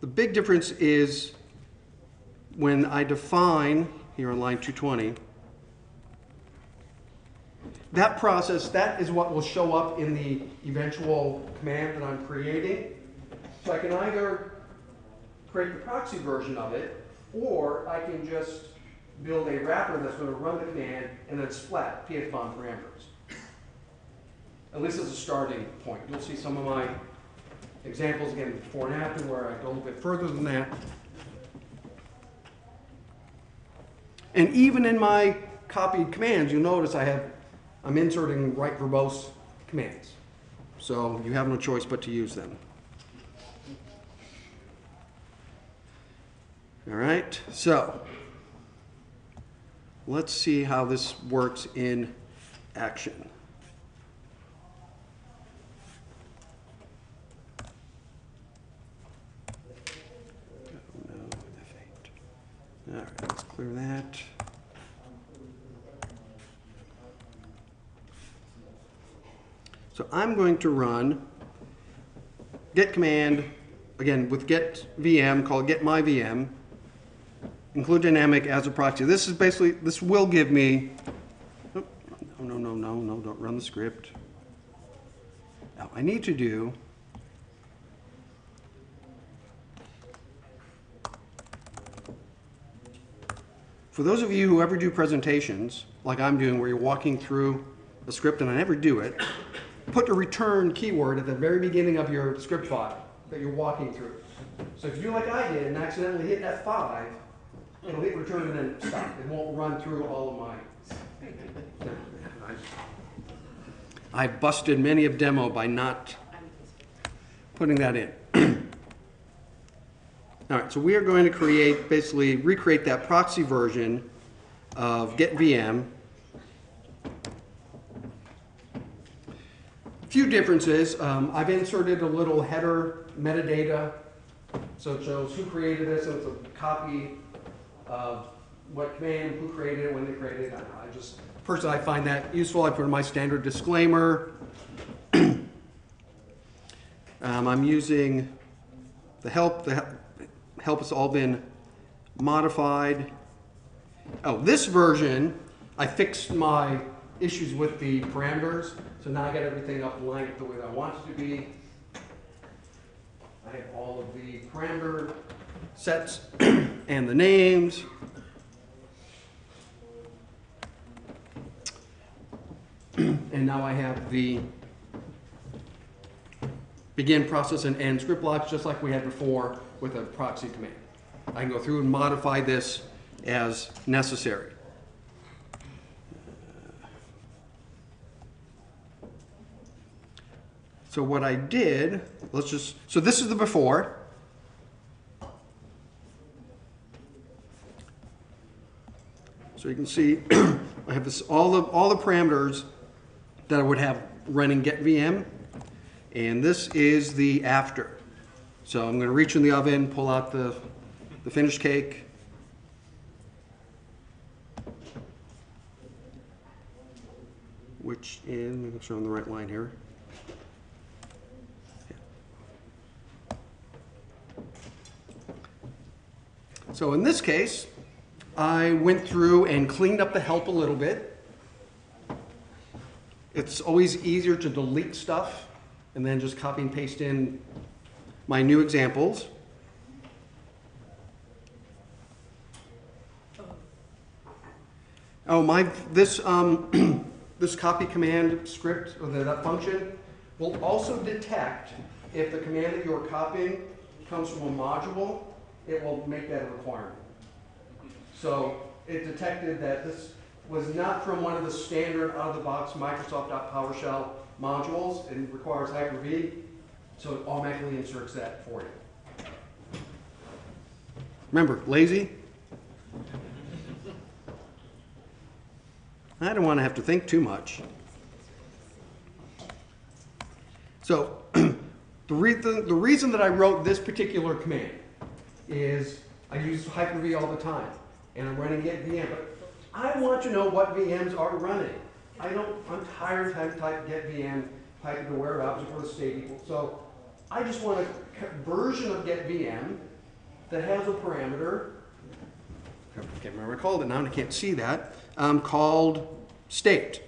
The big difference is when I define, here on line 220, that process, that is what will show up in the eventual command that I'm creating. So I can either create the proxy version of it, or I can just build a wrapper that's going to run the command and then splat bound parameters. At least as a starting point. You'll see some of my examples again before and after where I go a little bit further than that. And even in my copied commands, you'll notice I have, I'm inserting write verbose commands. So you have no choice but to use them. All right, so let's see how this works in action. No, F8. All right, let's clear that. So I'm going to run get command, again, with get VM, called get my VM, include dynamic as a proxy. This is basically, this will give me, oh, no, no, no, no, don't run the script. Now, I need to do, for those of you who ever do presentations, like I'm doing, where you're walking through a script, and I never do it, put the return keyword at the very beginning of your script file that you're walking through. So if you do like I did and accidentally hit F5, it'll hit return and then stop. It won't run through all of mine. I've busted many of demo by not putting that in. [CLEARS THROAT] All right, so we are going to create, basically recreate that proxy version of get VM. Few differences. Um, I've inserted a little header metadata, so it shows who created this, and it's a copy of what command, who created it, when they created it. I, know, I just personally I find that useful. I put in my standard disclaimer. [CLEARS THROAT] um, I'm using the help. The help, has all been modified. Oh, this version, I fixed my issues with the parameters, so now I got everything up lined the way I want it to be. I have all of the parameter sets [CLEARS THROAT] and the names. [CLEARS THROAT] And now I have the begin process and end script blocks, just like we had before with a proxy command. I can go through and modify this as necessary. So what I did, let's just, so this is the before. So you can see, [CLEARS THROAT] I have this, all the, all the parameters that I would have running get VM. And this is the after. So I'm gonna reach in the oven, pull out the, the finished cake. Which sure I'm on the right line here. So in this case, I went through and cleaned up the help a little bit. It's always easier to delete stuff and then just copy and paste in my new examples. Oh, my, this, um, [CLEARS THROAT] this copy command script, or that function, will also detect if the command that you're copying comes from a module, it will make that a requirement. So it detected that this was not from one of the standard out-of-the-box Microsoft.PowerShell modules and requires Hyper-V, so it automatically inserts that for you. Remember, lazy? I don't want to have to think too much. So, [CLEARS THROAT] the reason, the reason that I wrote this particular command is I use Hyper-V all the time, and I'm running get VM, but I want to know what VMs are running. I don't, I'm tired of having to type get VM, type it to where object or the state equal. So I just want a version of get VM that has a parameter, I can't remember called it now, and I can't see that, um, called state.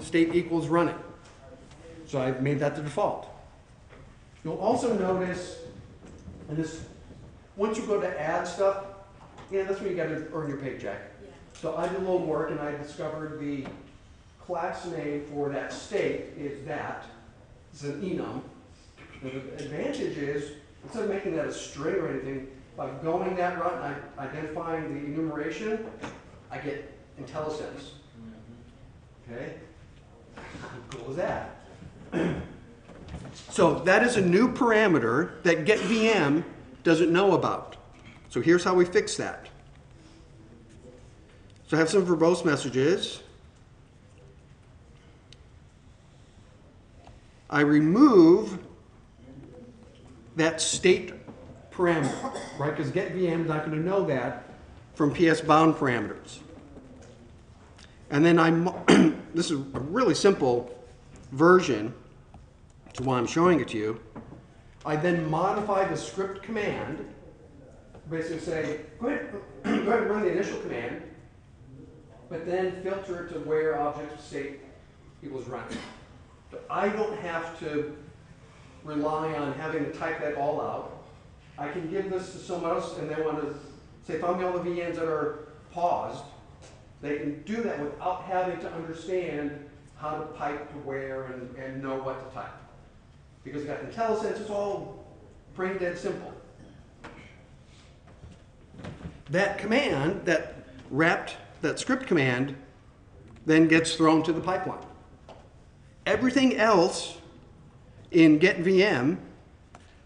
State equals running. So I've made that the default. You'll also notice, and this, once you go to add stuff, yeah, that's when you gotta earn your paycheck. Yeah. So I did a little work and I discovered the class name for that state is that. It's an enum. And the advantage is, instead of making that a string or anything, by going that route and identifying the enumeration, I get IntelliSense. Mm-hmm. Okay? How cool is that? [CLEARS THROAT] So that is a new parameter that GetVM doesn't know about. So here's how we fix that. So I have some verbose messages. I remove that state parameter, right? Because GetVM is not going to know that from PS bound parameters. And then I'm, [CLEARS THROAT] this is a really simple version, to why I'm showing it to you. I then modify the script command, basically say, go ahead, [CLEARS THROAT] go ahead and run the initial command, but then filter it to where object state equals. But I don't have to rely on having to type that all out. I can give this to someone else and they want to say, find me all the VMs that are paused. They can do that without having to understand how to pipe to where and, and know what to type. Because it's got IntelliSense, it's all brain dead simple. That command, that wrapped, that script command, then gets thrown to the pipeline. Everything else in GetVM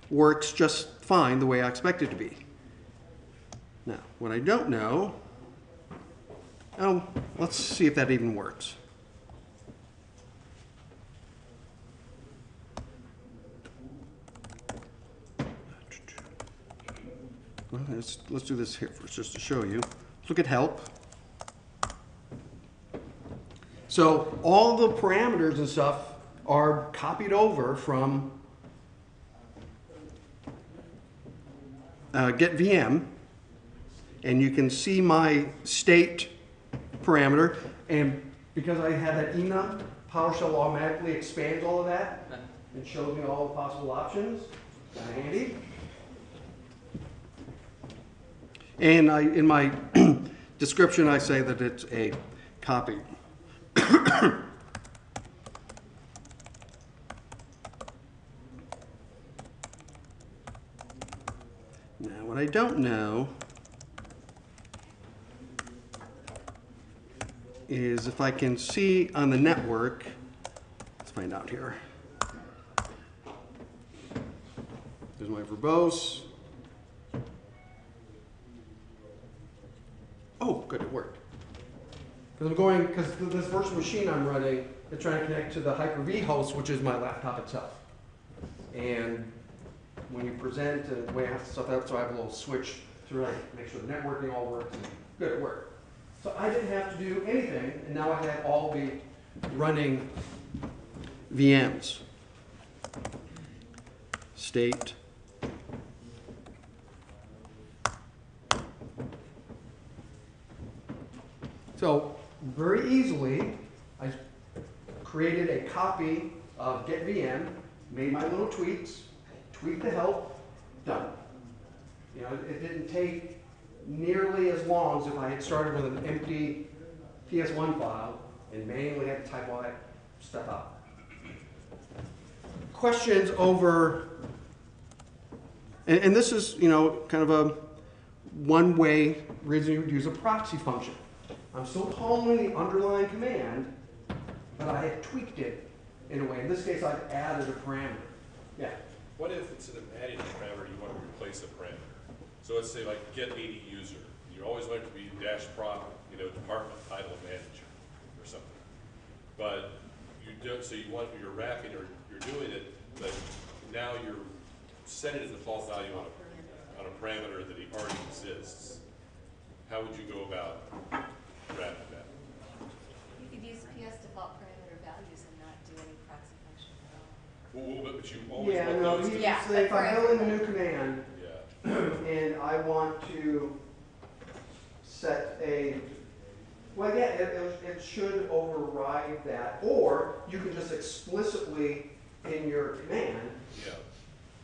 works just fine the way I expect it to be. Now, what I don't know, oh, let's see if that even works. Let's, let's do this here first, just to show you. Look at help. So all the parameters and stuff are copied over from uh, get VM, and you can see my state parameter. And because I have that enum, PowerShell automatically expands all of that and shows me all the possible options. Kind of handy. And I, in my [CLEARS THROAT] description, I say that it's a copy. [COUGHS] Now, what I don't know is if I can see on the network, let's find out here. There's my verbose. Oh, good, it worked. Because I'm going, because this virtual machine I'm running, it's trying to connect to the Hyper-V host, which is my laptop itself. And when you present and the way I have stuff out, so I have a little switch to really make sure the networking all works. Good, it worked. So I didn't have to do anything, and now I have all the running VMs. State. So very easily, I created a copy of GetVM, made my little tweaks, tweaked the help, done. You know, it didn't take nearly as long as if I had started with an empty PS1 file and manually had to type all that stuff out. Questions over, and, and this is, you know, kind of a one-way reason you would use a proxy function. I'm still calling the underlying command, but I have tweaked it in a way. In this case, I've added a parameter. Yeah, What if instead of adding a parameter, you want to replace a parameter? So let's say like get AD user, you always want it to be dash prop, you know, department title manager or something. But you don't, so you want, you're wrapping or you're doing it, but now you're setting a default value on a, on a parameter that already exists. How would you go about wrapping that? You could use PS default parameter values and not do any proxy function at all. Well, well, but you always yeah, want no, those you to, Yeah, say if I'm but for a new command, yeah. [CLEARS THROAT] and I want to set a, well, yeah, it, it, it should override that, or you can just explicitly in your command, Yeah,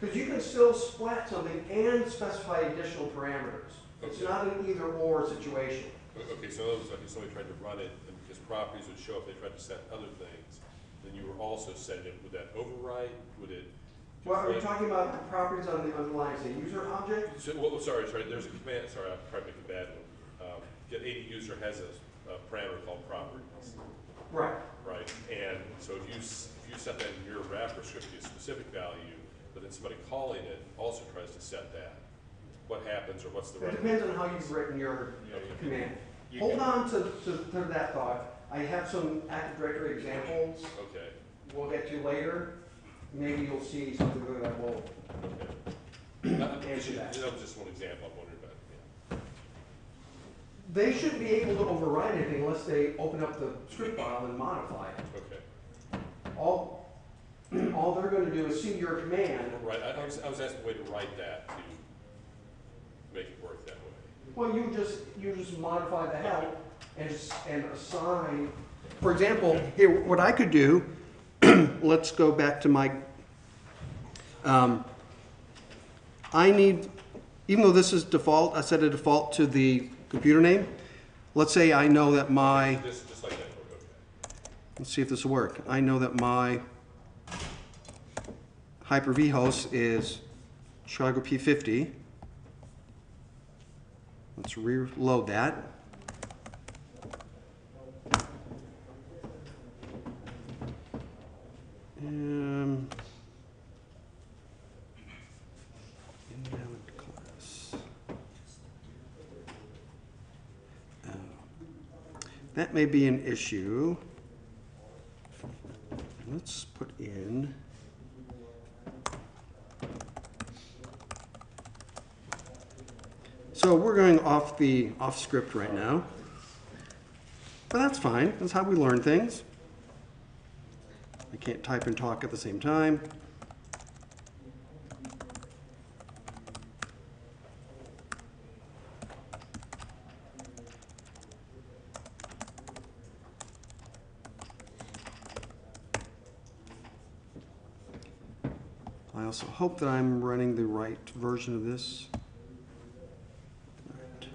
because you can still splat something and specify additional parameters. It's Okay. not an either or situation. Okay, so in other words, like if somebody tried to run it, and because properties would show up, they tried to set other things, then you were also setting it, would that override, would it? Well, are you conflict? talking about the properties on the underlying, say, user object? So, well, sorry, sorry, there's a command, sorry, I tried to make a bad one. Um, Get AD user has a, a parameter called properties, Right. right? And so if you, s- if you set that in your wrapper script to a specific value, but then somebody calling it also tries to set that, what happens or what's the right. It depends on how you've written your Okay. command. You Hold can- on to, to, to that thought. I have some Active Directory examples Okay, we'll get to later. Maybe you'll see something that will, okay. Answer that. that was just one example I'm wondering about, yeah. they shouldn't be able to override anything unless they open up the script file and modify it. Okay. All, [CLEARS THROAT] all they're gonna do is see your command. Right, I I was, I was asking a way to write that to make it work that way. Well, you just, you just modify the help and, s- and assign, for example, here, what I could do, [CLEARS THROAT] let's go back to my, um, I need, even though this is default, I set a default to the computer name. Let's say I know that my, Just, just like that, okay. let's see if this will work. I know that my Hyper-V host is Chicago P50. Let's reload that. Um, invalid class. Oh. That may be an issue. Let's put in. So we're going off the, off script right now. But that's fine, that's how we learn things. I can't type and talk at the same time. I also hope that I'm running the right version of this. Alright.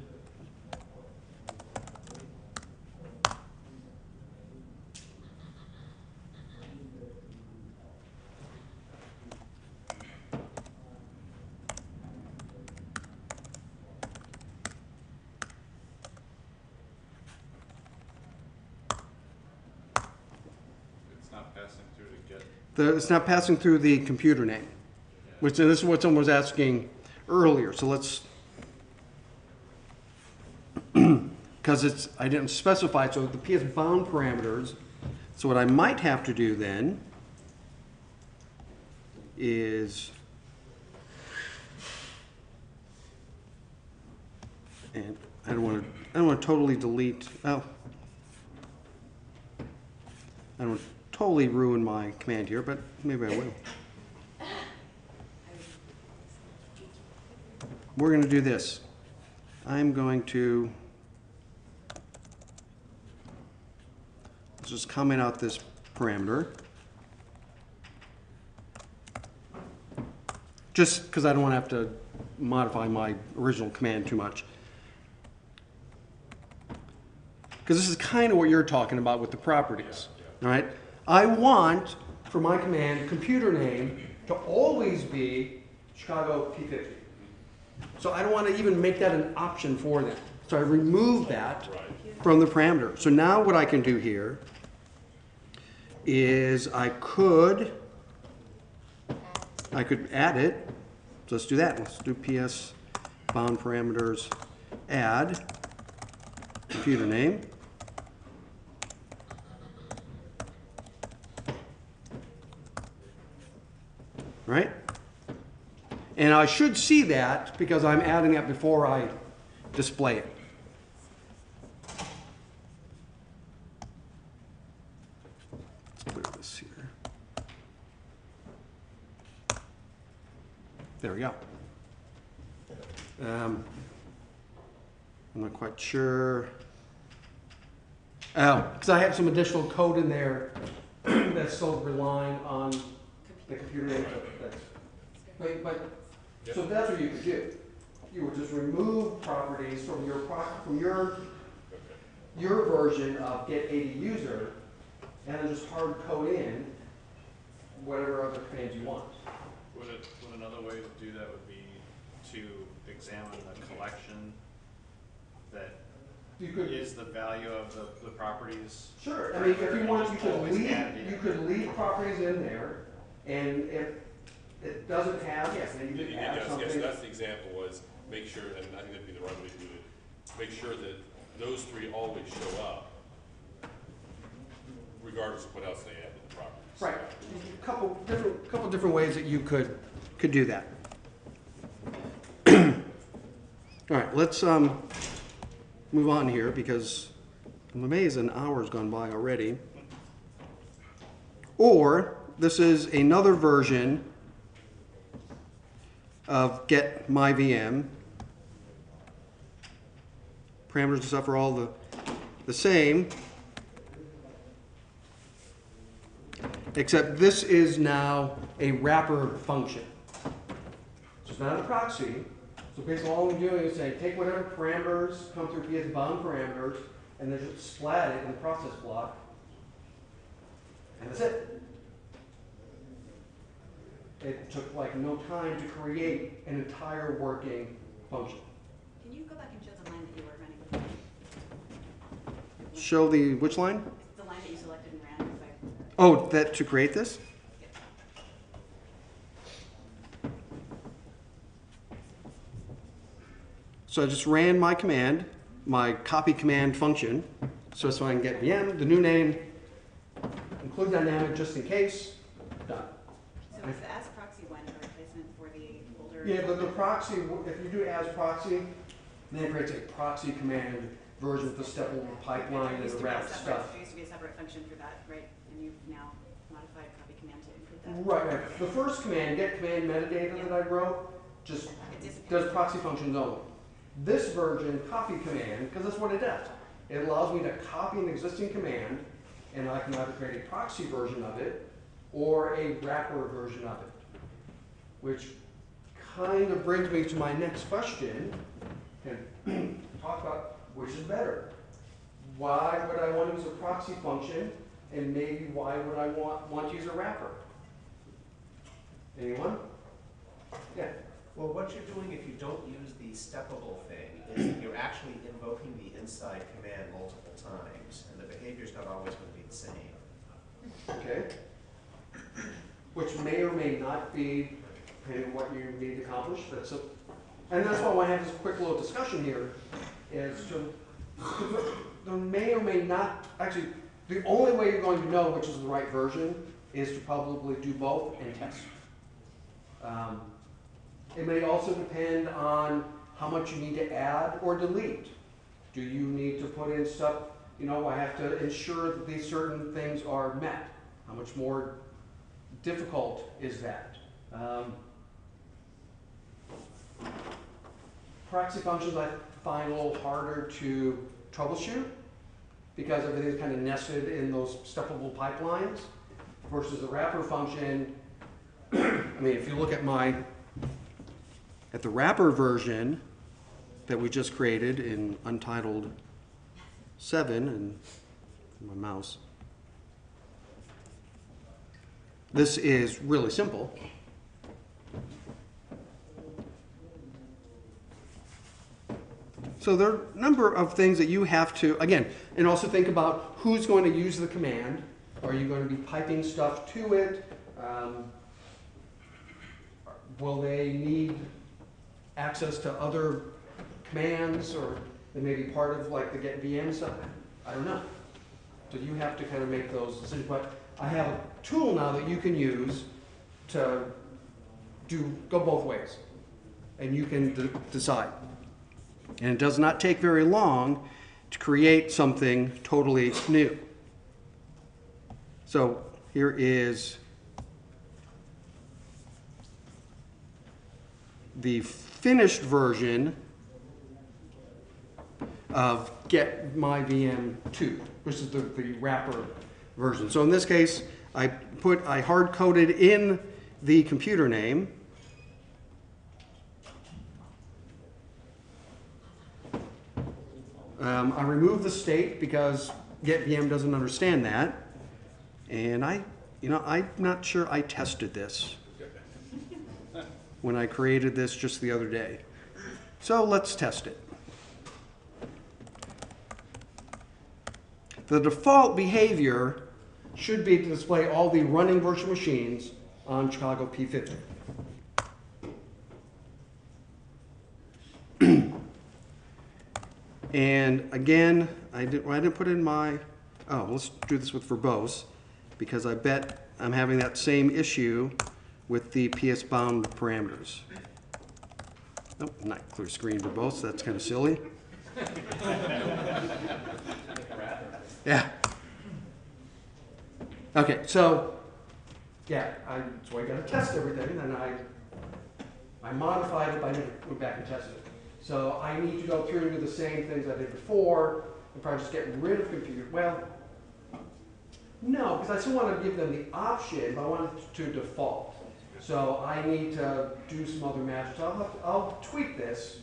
It's not passing through to get. The, it's not passing through the computer name, which, and this is what someone was asking earlier, so let's, [CLEARS THROAT] because it's, I didn't specify, so the PS bound parameters, so what I might have to do then is, and I don't want to, I don't want to totally delete, oh, I don't totally ruin my command here, but maybe I will. We're going to do this. I'm going to just comment out this parameter. Just because I don't want to have to modify my original command too much. Because this is kind of what you're talking about with the properties, all right? I want, for my command, computer name to always be Chicago P50. So I don't want to even make that an option for them. So I remove that from the parameter. So now what I can do here is I could, I could add it. So let's do that. Let's do PS bound parameters add computer name. Right? And I should see that because I'm adding it before I display it. Let's clear this here. There we go. Um, I'm not quite sure. Oh, because I have some additional code in there [CLEARS THROAT] that's still relying on the computer. That's- But, but, so that's what you could do. You would just remove properties from your pro, from your, your version of get AD user, and then just hard code in whatever other commands you want. Would it, would another way to do that would be to examine the collection that You could, is the value of the, the properties? sure, I mean, if you want, you could leave, add it in. you could leave properties in there, and if it doesn't have, yes, then you Yeah, could yeah, add yes, yes, something. that's the example was, make sure, and I think that'd be the right way to do it, make sure that those three always show up, regardless of what else they add to the property. Right, a couple different, couple different ways that you could, could do that. [CLEARS THROAT] All right, let's, um, move on here because I'm amazed an hour's gone by already. Or, this is another version of get my VM. Parameters and stuff are all the, the same. Except this is now a wrapper function. So it's not a proxy. So basically all I'm doing is saying, take whatever parameters come through PS bound parameters, and then just splat it in the process block. And that's it. It took like no time to create an entire working function. Can you go back and show the line that you were running before? Show the, which line? The line that you selected and ran, if Oh, that, to create this? So I just ran my command, my copy command function, so so I can get VM, the new name, include dynamic just in case, done. so is the as proxy one a replacement for the older? Yeah, but the proxy, if you do as proxy, then it creates a proxy command version with the steppable pipeline There and the to a wrap separate- stuff. There used to be a separate function for that, right? And you've now modified copy command to include that? Right, right. The first command, get command metadata that I wrote, just does proxy functions only. This version, copy command, because that's what it does. It allows me to copy an existing command, and I can either create a proxy version of it or a wrapper version of it. Which kind of brings me to my next question, and [CLEARS THROAT] talk about which is better. Why would I want to use a proxy function, and maybe why would I want, want to use a wrapper? Anyone? Yeah. Well, what you're doing if you don't use the steppable thing is that you're actually invoking the inside command multiple times, and the behavior's not always gonna be the same. Okay. Which may or may not be, depending on what you need to accomplish, that's a, and that's why I want to have this quick little discussion here, is to, there may or may not, actually, the only way you're going to know which is the right version is to probably do both and test. Um, It may also depend on how much you need to add or delete. Do you need to put in stuff, you know, I have to ensure that these certain things are met? How much more difficult is that? Um, proxy functions I find a little harder to troubleshoot because everything's kind of nested in those steppable pipelines versus the wrapper function. [CLEARS THROAT] I mean, if you look at my, at the wrapper version that we just created in Untitled 7 and my mouse. This is really simple. So there are a number of things that you have to, again, and also think about who's going to use the command. Are you gonna be piping stuff to it? Um, Will they need access to other commands, or they may be part of like the get VM stuff? I don't know. So you have to kind of make those decisions, but I have a tool now that you can use to do, go both ways. And you can de- decide. And it does not take very long to create something totally new. So here is the finished version of Get My VM 2, which is the, the wrapper version. So in this case, I put, I hard coded in the computer name. Um, I removed the state because GetVM doesn't understand that. And I, you know, I'm not sure I tested this when I created this just the other day. So let's test it. The default behavior should be to display all the running virtual machines on Chicago P50. And again, I didn't, I didn't put in my, oh, let's do this with verbose, because I bet I'm having that same issue with the PS bound parameters. Oh, not clear screen verbose, that's kind of silly. [LAUGHS] Yeah. Okay, so, yeah, I, so I gotta test everything, and I, I modified it, but I never went back and tested it. So I need to go through and do the same things I did before, and probably just get rid of computer, well, no, because I still wanna give them the option, but I want it to default. So I need to do some other magic, so I'll, have- I'll tweak this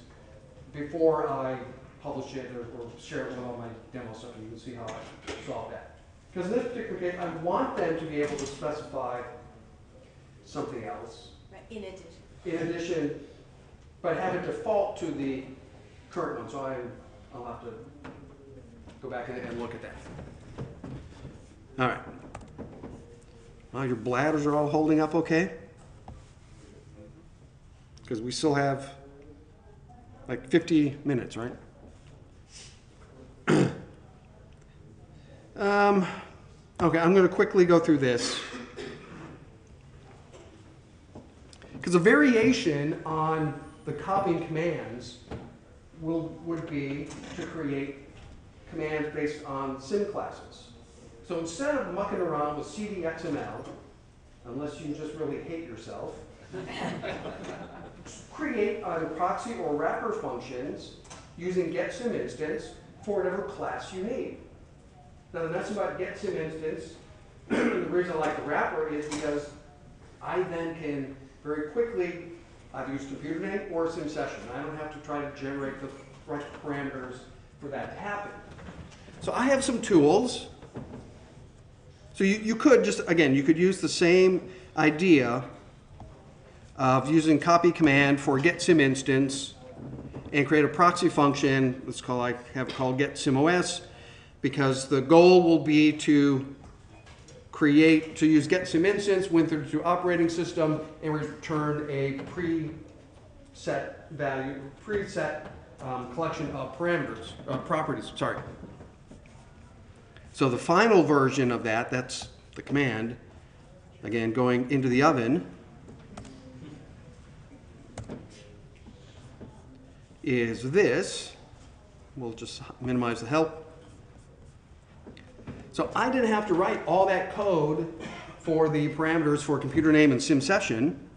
before I publish it or, or share it with all my demo stuff, and you can see how I solve that. Because in this particular case, I want them to be able to specify something else Right, in addition. in addition, but have it default to the current one, so I, I'll have to go back and, and look at that. All right. Well, your bladders are all holding up okay? Because we still have like fifty minutes, right? [CLEARS THROAT] Um, okay, I'm gonna quickly go through this. Because a variation on the copying commands will, would be to create commands based on CIM classes. So instead of mucking around with CDXML, unless you just really hate yourself, [LAUGHS] create either proxy or wrapper functions using getCimInstance for whatever class you need. Now, the nice about getCimInstance, [CLEARS THROAT] the reason I like the wrapper is because I then can very quickly either use computer name or CIM session. I don't have to try to generate the right parameters for that to happen. So I have some tools. So you, you could just, again, you could use the same idea of using copy command for get CIM instance and create a proxy function, let's call, I have called get CimOS, because the goal will be to create, to use get CIM instance, Win32 operating system, and return a preset value, preset um, collection of parameters, uh, properties, sorry. So the final version of that, that's the command, again, going into the oven, is this. We'll just minimize the help. So I didn't have to write all that code for the parameters for computer name and CIM session.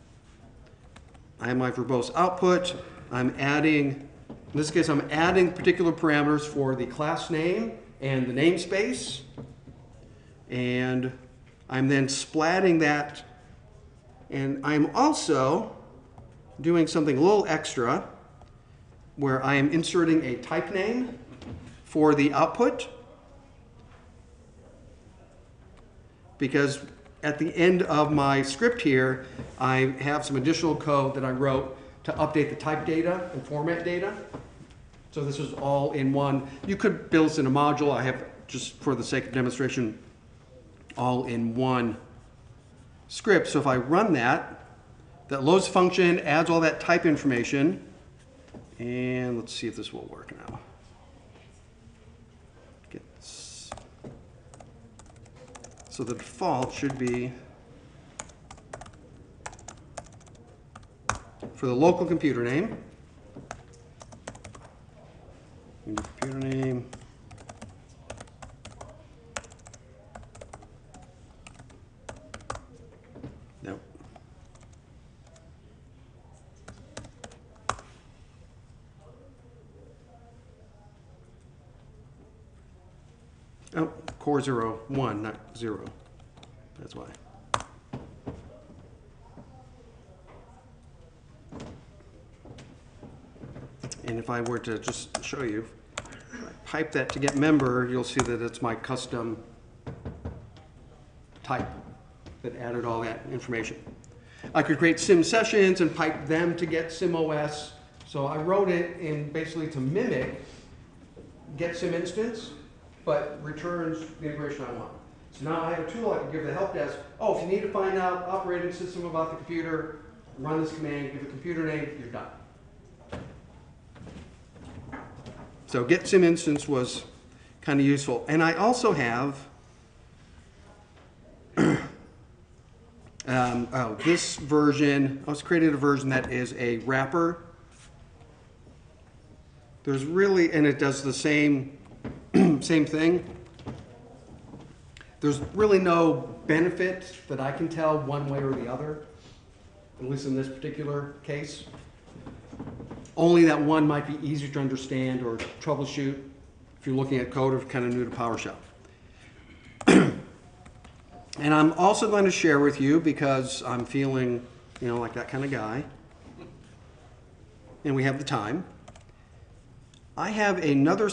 I have my verbose output. I'm adding, in this case, I'm adding particular parameters for the class name and the namespace. And I'm then splatting that. And I'm also doing something a little extra where I am inserting a type name for the output. Because at the end of my script here, I have some additional code that I wrote to update the type data and format data. So this is all in one. You could build this in a module. I have, just for the sake of demonstration, all in one script. So if I run that, that loads function, adds all that type information, and let's see if this will work now. Gets- So the default should be for the local computer name. Computer name. Nope. Oh, core zero, one, not zero. That's why. And if I were to just show you, pipe that to get member, you'll see that it's my custom type that added all that information. I could create CIM sessions and pipe them to get CIM OS. So I wrote it in basically to mimic get CIM instance, but returns the information I want. So now I have a tool I can give the help desk. Oh, if you need to find out operating system about the computer, run this command, give the computer name, you're done. So get CIM instance was kind of useful. And I also have [CLEARS THROAT] um, oh, this version, I was created a version that is a wrapper. There's really, and it does the same, [CLEARS THROAT] same thing. There's really no benefit that I can tell one way or the other, at least in this particular case. Only that one might be easier to understand or troubleshoot if you're looking at code or kind of new to PowerShell. [CLEARS THROAT] And I'm also going to share with you because I'm feeling, you know, like that kind of guy. And we have the time. I have another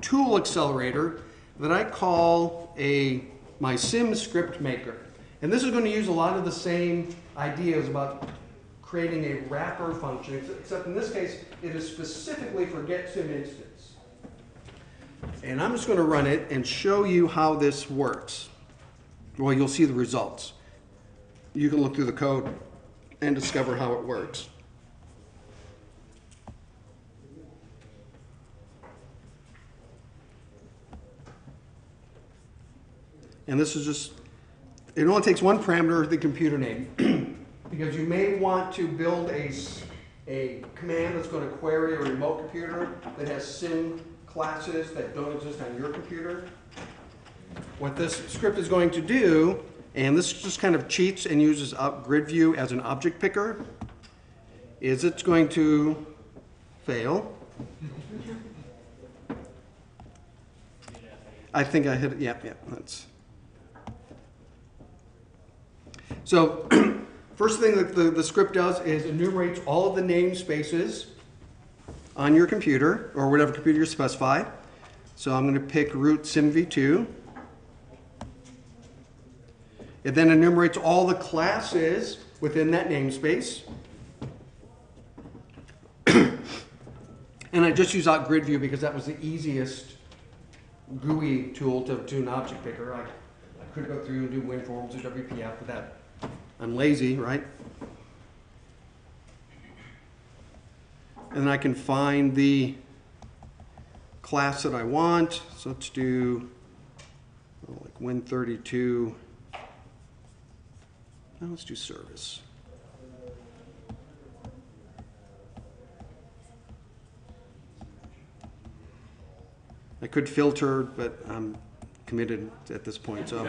tool accelerator that I call a my CIM script maker. And this is going to use a lot of the same ideas about creating a wrapper function, except in this case, it is specifically for get CIM instance. And I'm just going to run it and show you how this works. Well, you'll see the results. You can look through the code and discover how it works. And this is just, it only takes one parameter, the computer name. [CLEARS THROAT] Because you may want to build a, a command that's going to query a remote computer that has CIM classes that don't exist on your computer. What this script is going to do, and this just kind of cheats and uses out grid view as an object picker, is it's going to fail. [LAUGHS] I think I hit it, yeah, yeah, that's. So, [CLEARS THROAT] first thing that the, the script does is enumerates all of the namespaces on your computer, or whatever computer you specify. So I'm gonna pick root cimv2. It then enumerates all the classes within that namespace. And I just use out grid view because that was the easiest GUI tool to, do an object picker. I, I could go through and do WinForms or WPF, but that, I'm lazy, right? And then I can find the class that I want. So let's do oh, like Win32. Now let's do service. I could filter, but I'm committed at this point, so.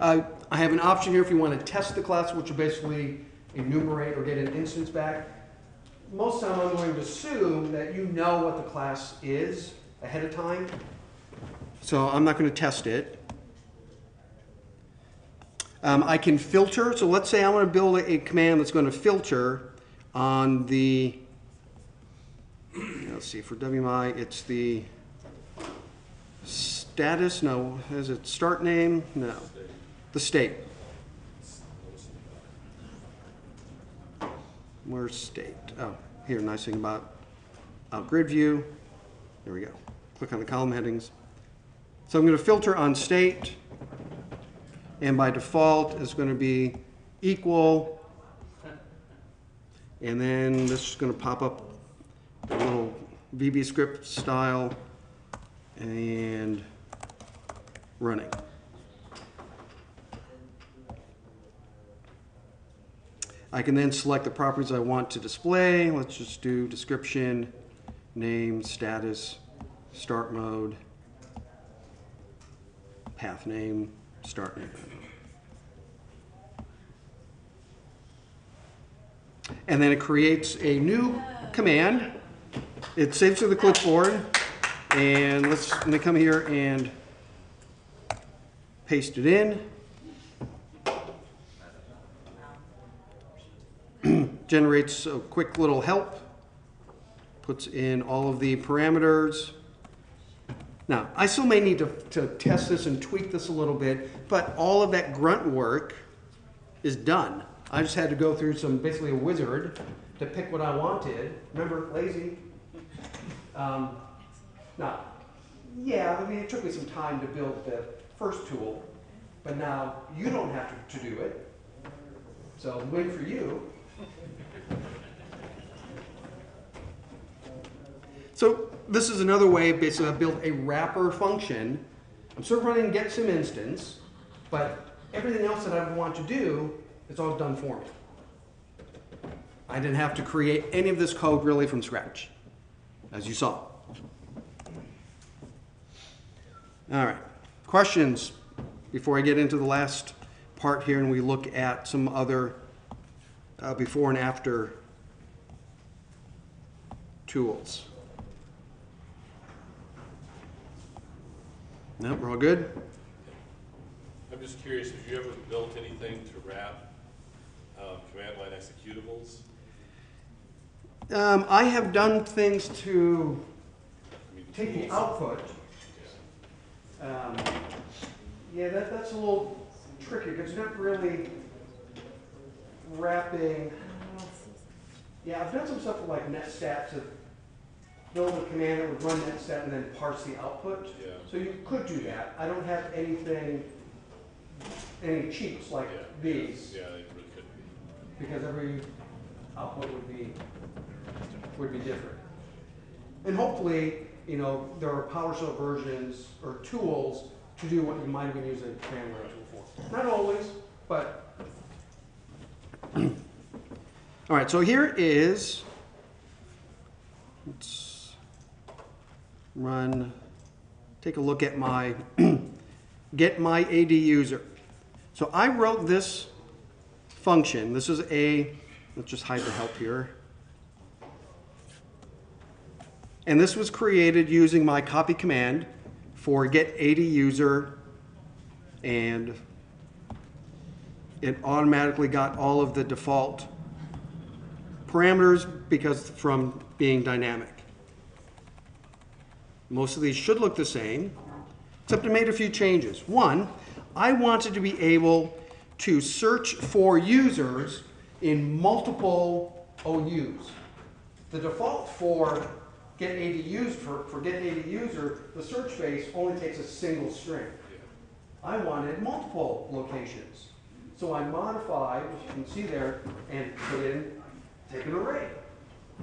Uh, I have an option here if you want to test the class, which will basically enumerate or get an instance back. Most time I'm going to assume that you know what the class is ahead of time. So I'm not going to test it. Um, I can filter, so let's say I want to build a, a command that's going to filter on the, let's see, for WMI, it's the status, no, is it start name? No, the state. Where's state? Oh, here, nice thing about out grid view. There we go. Click on the column headings. So I'm going to filter on state, and by default, it's going to be equal. And then this is going to pop up a little VB script style and running. I can then select the properties I want to display. Let's just do description, name, status, start mode, path name, start name. And then it creates a new command. It saves to the clipboard. And let's, let me come here and paste it in. [CLEARS THROAT] Generates a quick little help. Puts in all of the parameters. Now, I still may need to, to test this and tweak this a little bit, but all of that grunt work is done. I just had to go through CIM, basically a wizard to pick what I wanted. Remember, lazy? Um, now, yeah, I mean, it took me some time to build the first tool, but now you don't have to, to do it. So win for you. So this is another way, basically, I built a wrapper function. I'm still running get some instance, but everything else that I want to do, it's all done for me. I didn't have to create any of this code really from scratch, as you saw. All right, questions before I get into the last part here and we look at some other uh, before and after tools. No, we're all good? I'm just curious, have you ever built anything to wrap um, command line executables? Um, I have done things to I mean, take the output. Um, yeah, that, that's a little tricky because you're not really wrapping. Yeah, I've done some stuff with like netstat to build a command that would run netstat and then parse the output. Yeah. So you could do that. I don't have anything, any cheats like Yeah. these Yeah, they really could be. Because every output would be, would be different. And hopefully, you know, there are PowerShell versions or tools to do what you might have been using command tool for. Not always, but. [CLEARS THROAT] All right, so here is, let's run, take a look at my, [CLEARS THROAT] get my AD user. So I wrote this function. This is a, let's just hide the help here. And this was created using my copy command for get AD user and it automatically got all of the default parameters because from being dynamic. Most of these should look the same, except I made a few changes. One, I wanted to be able to search for users in multiple OUs. The default for get AD user, for, for get AD user, the search base only takes a single string. I wanted multiple locations. So I modified, as you can see there, and put in, take an array.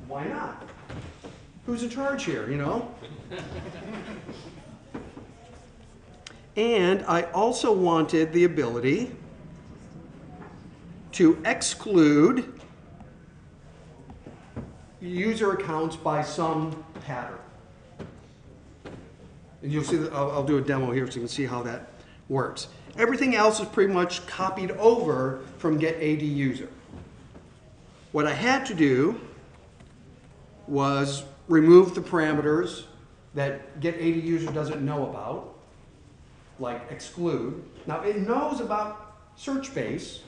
Why not? Who's in charge here, you know? [LAUGHS] And I also wanted the ability to exclude user accounts by some pattern. And you'll see, that I'll, I'll do a demo here so you can see how that works. Everything else is pretty much copied over from get AD user. What I had to do was remove the parameters that get AD user doesn't know about, like exclude. Now it knows about search base,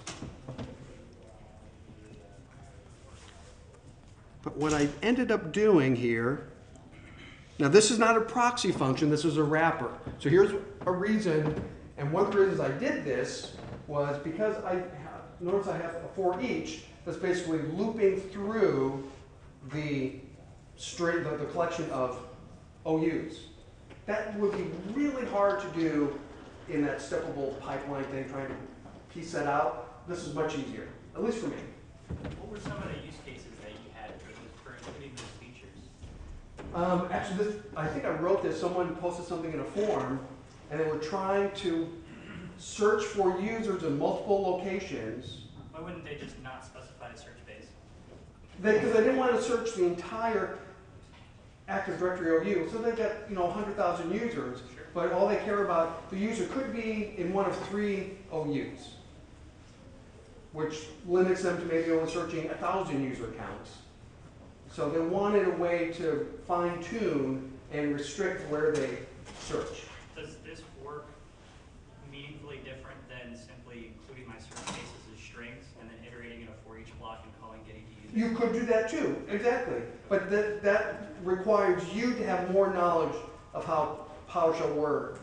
but what I ended up doing here, now this is not a proxy function, this is a wrapper. So here's a reason, and one of the reasons I did this was because I, notice I have a for each that's basically looping through the string, the, the collection of OUs. That would be really hard to do in that steppable pipeline thing, trying to piece that out. This is much easier, at least for me. What were some of the use cases that you had for this, for including those features? Um, actually, this, I think I wrote this, someone posted something in a forum, and they were trying to search for users in multiple locations. Why wouldn't they just not specify a search base? Because they didn't want to search the entire Active Directory OU, so they got, you know, hundred thousand users, Sure. but all they care about, the user could be in one of three OUs, which limits them to maybe only searching a thousand user accounts. So they wanted a way to fine tune and restrict where they search. Does this work meaningfully different than simply including my search bases as strings and then iterating in a for each block and calling get AD user? You could do that too, exactly. But that, that requires you to have more knowledge of how PowerShell work,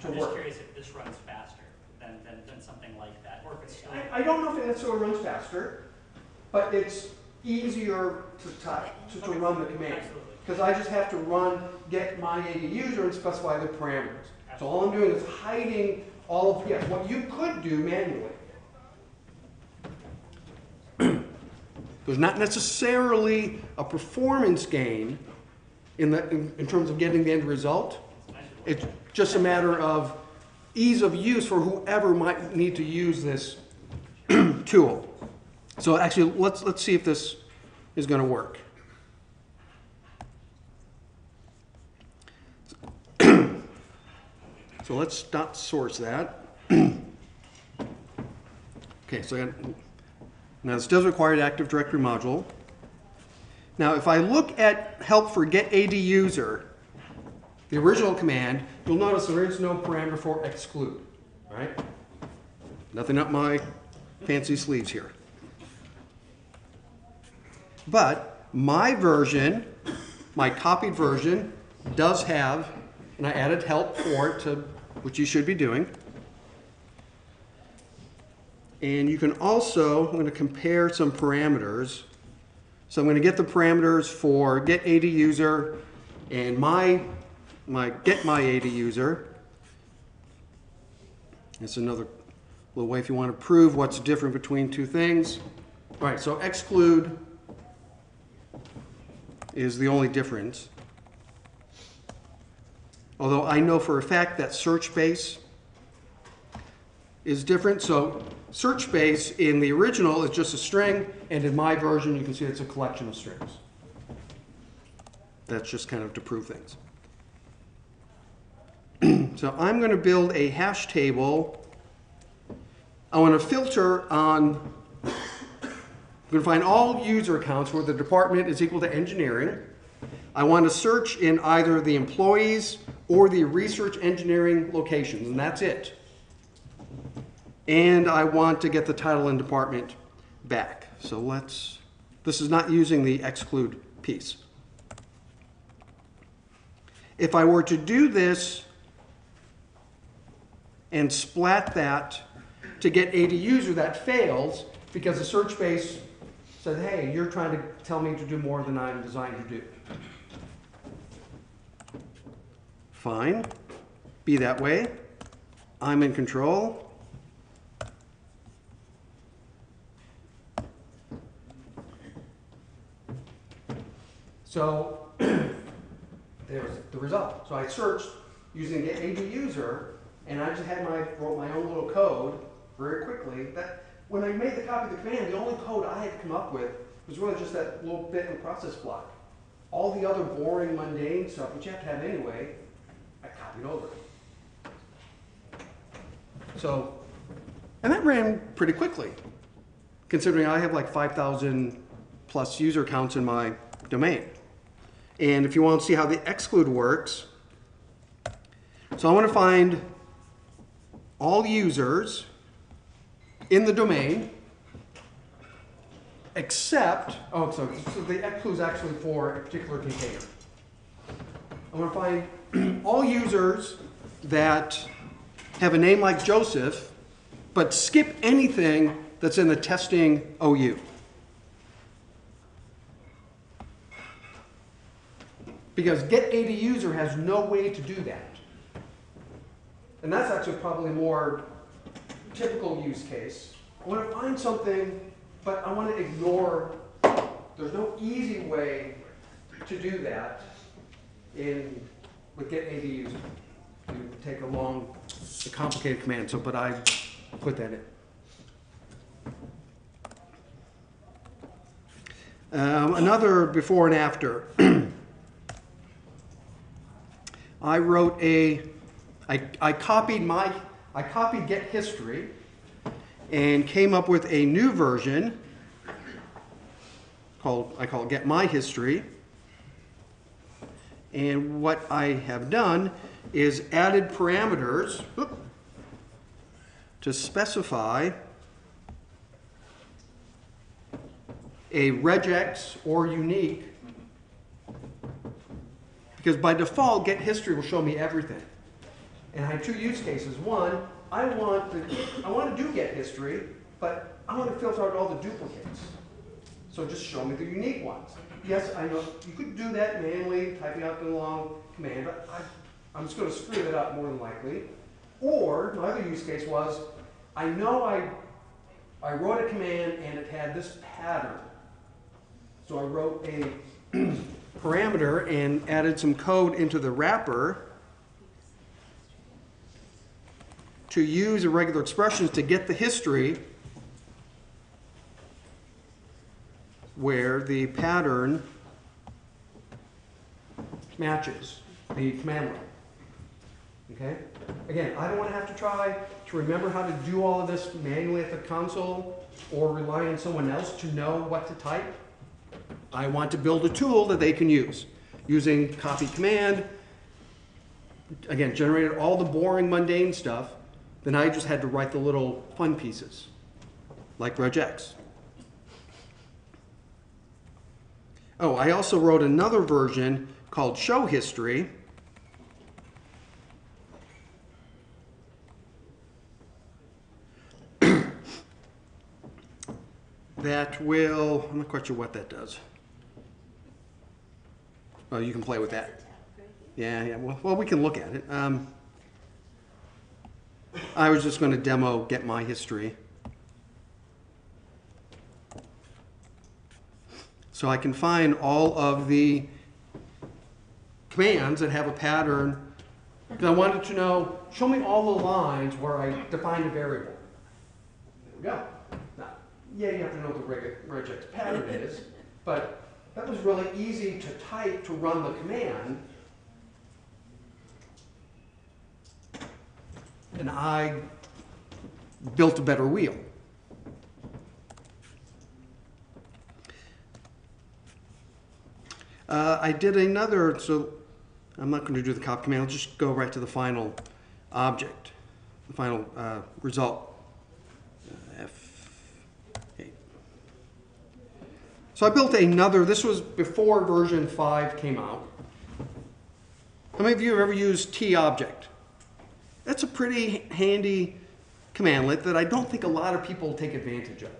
to I'm just work. curious if this runs faster than, than, than something like that, or if it's still. I, I don't know if it necessarily runs faster, but it's easier to type, to, to run the command. Because I just have to run, get my AD user and specify the parameters. So all I'm doing is hiding all of, yes, what you could do manually. [CLEARS THROAT] There's not necessarily a performance gain in the, in, in terms of getting the end result. It's just a matter of ease of use for whoever might need to use this [CLEARS THROAT] tool. So actually, let's, let's see if this is gonna work. So let's not source that. Okay, so I got, now this does require an Active Directory module. Now, if I look at help for get AD user, the original command, you'll notice there is no parameter for exclude, right? Nothing up my fancy sleeves here. But my version, my copied version, does have, and I added help for it to, which you should be doing. And you can also, I'm going to compare some parameters. So I'm going to get the parameters for get AD user and my, my get my AD user. It's another little way if you want to prove what's different between two things. All right, so exclude is the only difference. Although I know for a fact that search base is different. So search base in the original is just a string, and in my version, you can see it's a collection of strings. That's just kind of to prove things. [CLEARS THROAT] so I'm going to build a hash table. I want to filter on, I'm going to find all user accounts where the department is equal to engineering. I want to search in either the employees or the research engineering locations, and that's it. And I want to get the title and department back. So let's, this is not using the exclude piece. If I were to do this and splat that to get AD user, that fails because the search base said, hey, you're trying to tell me to do more than I'm designed to do. Fine, be that way. I'm in control. So [CLEARS THROAT] there's the result. So I searched using the AD user, and I just had my wrote my own little code very quickly. That when I made the copy of the command, the only code I had come up with was really just that little bit in the process block. All the other boring, mundane stuff, which you have to have anyway, I copied over. So, and that ran pretty quickly, considering I have like 5,000 plus user counts in my domain. And if you want to see how the exclude works, so I want to find all users in the domain except, oh, so, so the exclude is actually for a particular container. I want to find [CLEARS THROAT] all users that have a name like Joseph, but skip anything that's in the testing OU. Because get AD user has no way to do that. And that's actually probably more typical use case. I want to find something, but I want to ignore, there's no easy way to do that in, with get AD user. You take a long, a complicated command, so, but I put that in. Um, another before and after. [CLEARS THROAT] I wrote a, I, I copied my, I copied get history and came up with a new version called, I call it get my history. And what I have done is added parameters to specify a regex or unique because by default, get history will show me everything. And I have two use cases. One, I want to, I want to do get history, but I want to filter out all the duplicates. So just show me the unique ones. Yes, I know you could do that manually, typing out the long command, but I, I'm just going to screw that up more than likely. Or my other use case was, I know I, I wrote a command and it had this pattern. So I wrote a [CLEARS THROAT] parameter and added some code into the wrapper to use irregular expressions to get the history where the pattern matches the command line. Okay? Again, I don't want to have to try to remember how to do all of this manually at the console or rely on someone else to know what to type. I want to build a tool that they can use using copy command. Again, generated all the boring, mundane stuff. Then I just had to write the little fun pieces, like regex. Oh, I also wrote another version called show history. [COUGHS] that will, I'm not quite sure what that does. Oh, you can play with that. Yeah, yeah, well, well we can look at it. Um, I was just going to demo get my history. So I can find all of the commands that have a pattern. I wanted to know, show me all the lines where I defined a variable. There we go. Now, yeah, you have to know what the reg- regex pattern is, but that was really easy to type to run the command. And I built a better wheel. Uh, I did another, so I'm not going to do the cop command, I'll just go right to the final object, the final uh, result. Uh, F8. So I built another, this was before version 5 came out. How many of you have ever used Tee-Object? That's a pretty handy commandlet that I don't think a lot of people take advantage of.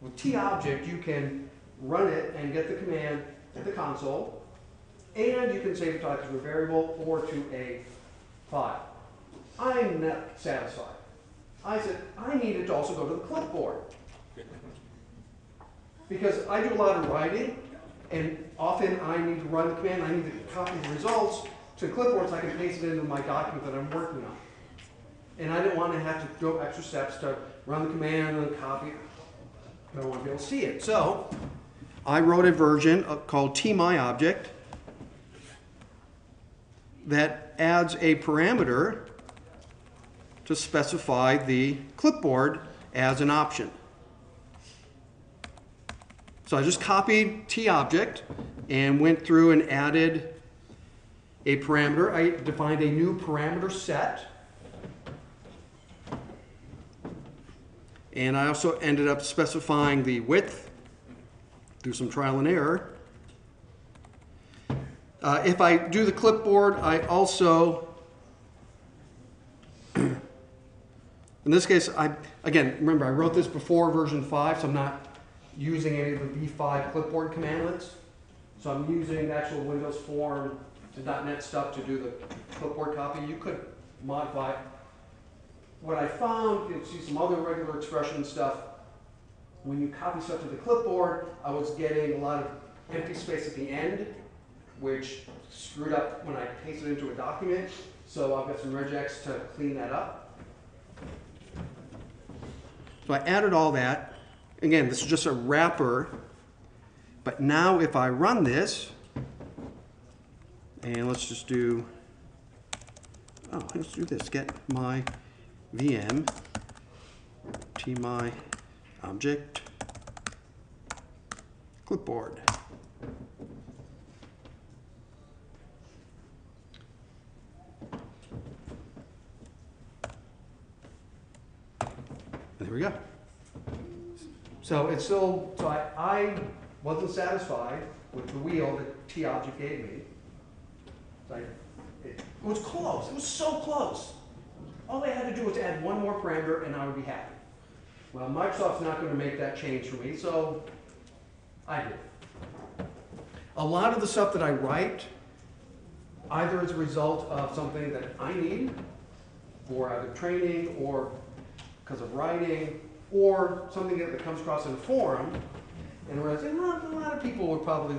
With Tee-Object, you can run it and get the command at the console, and you can save it to a variable or to a file. I'm not satisfied. I said, I need it to also go to the clipboard. Because I do a lot of writing, and often I need to run the command, I need to copy the results to the clipboard so I can paste it into my document that I'm working on. And I didn't want to have to go extra steps to run the command and then copy it. I want to be able to see it. So I wrote a version called TeeMyObject that adds a parameter to specify the clipboard as an option. So I just copied TeeObject and went through and added a parameter. I defined a new parameter set. And I also ended up specifying the width through some trial and error. Uh, if I do the clipboard, I also, in this case, I again, remember I wrote this before version 5, so I'm not using any of the V5 clipboard commandlets. So I'm using the actual Windows form, the .NET stuff to do the clipboard copy. You could modify. What I found, you see some other regular expression stuff, when you copy stuff to the clipboard, I was getting a lot of empty space at the end, which screwed up when I pasted it into a document. So I've got some regex to clean that up. So I added all that. Again, this is just a wrapper. But now if I run this, and let's just do, oh, let's do this, get my VM, t my object, clipboard. There we go. So it's still, so I, I wasn't satisfied with the wheel that Tee-Object gave me. So I, it was close, it was so close. All I had to do was add one more parameter and I would be happy. Well, Microsoft's not gonna make that change for me, so I did. A lot of the stuff that I write, either as a result of something that I need, for either training or because of writing, or something that comes across in a forum, and where I say, well, a lot of people would probably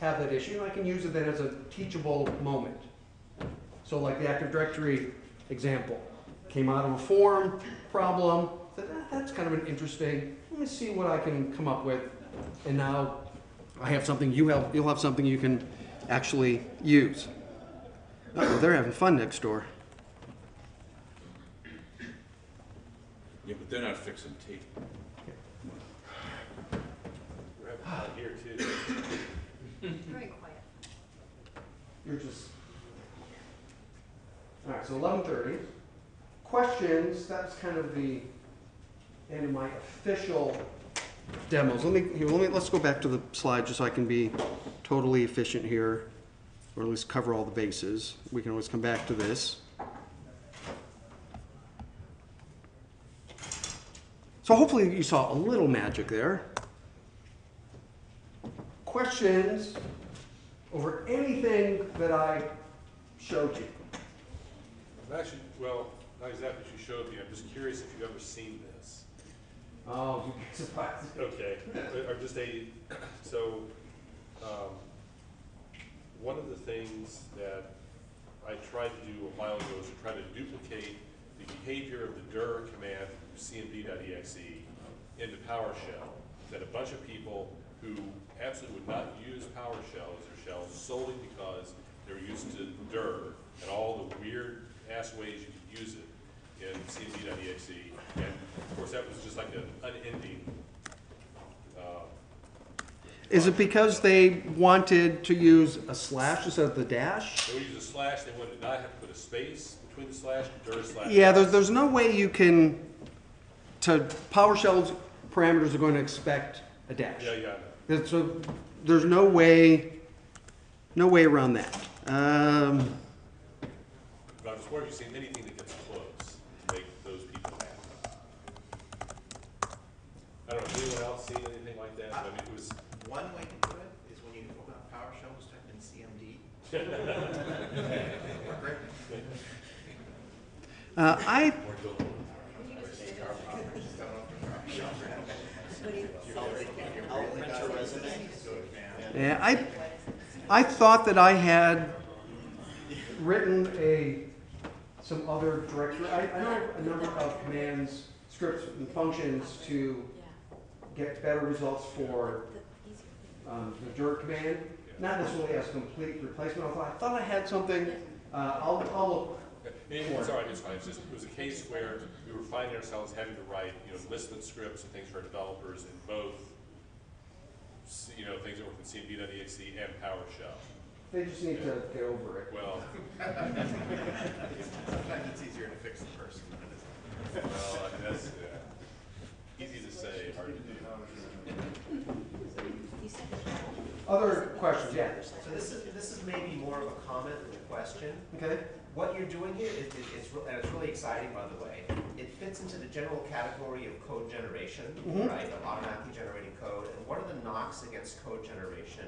have that issue, and I can use it then as a teachable moment. So like the Active Directory example, came out of a form problem, said, "Ah, that's kind of an interesting, let me see what I can come up with, and now I have something, you have, you'll have something you can actually use. Uh-oh, they're having fun next door. Yeah, but they're not fixing tape. We're having fun here too. Very quiet. You're just. All right, so eleven thirty. Questions, that's kind of the end of my official demos. Let me, here, let me, let's go back to the slide just so I can be totally efficient here, or at least cover all the bases. We can always come back to this. So hopefully you saw a little magic there. Questions over anything that I showed you? Actually, well, not exactly what you showed me, I'm just curious if you've ever seen this. Oh, you'd be surprised. [LAUGHS] Okay, or just a, so, um, one of the things that I tried to do a while ago is to try to duplicate the behavior of the dir command cmd.exe into PowerShell. That a bunch of people who absolutely would not use PowerShell as their shell solely because they're used to dir and all the weird ass ways you could use it in cmd.exe. And of course, that was just like an unending, uh, Is it because they wanted to use a slash instead of the dash? They would use a slash, they would not have to put a space between the slash, dir slash. Yeah, there's, there's no way you can, to PowerShell's parameters are going to expect a dash. Yeah, yeah, I. There's, so, there's no way, no way around that. Um, but I'm just wondering if you've seen anything that gets close to make those people happy. I don't know, has anyone else seen anything like that? I mean, it was, One way to do it is when you open up PowerShell, just type in CMD. Work great. Uh, I, yeah, I, I thought that I had written a, some other directory, I, I know a number of commands, scripts and functions to get better results for um, the dir command, not necessarily as a complete replacement, although I thought I had something, uh, I'll, I'll look. it's all right, it's fine, it's just, it was a case where we were finding ourselves having to write, you know, enlistment scripts and things for our developers in both, s- you know, things that work in cmd.exe and PowerShell. They just need to get over it. Well, Sometimes [LAUGHS] it's easier to fix the person than it is. well, I mean, that's, yeah, easy to say, hard to do. You said Other questions, yeah, So this is, this is maybe more of a comment than a question. okay? What you're doing here is, is- re- and it's really exciting, by the way. It fits into the general category of code generation, Mhm. right, of automatically generating code. And what are the knocks against code generation?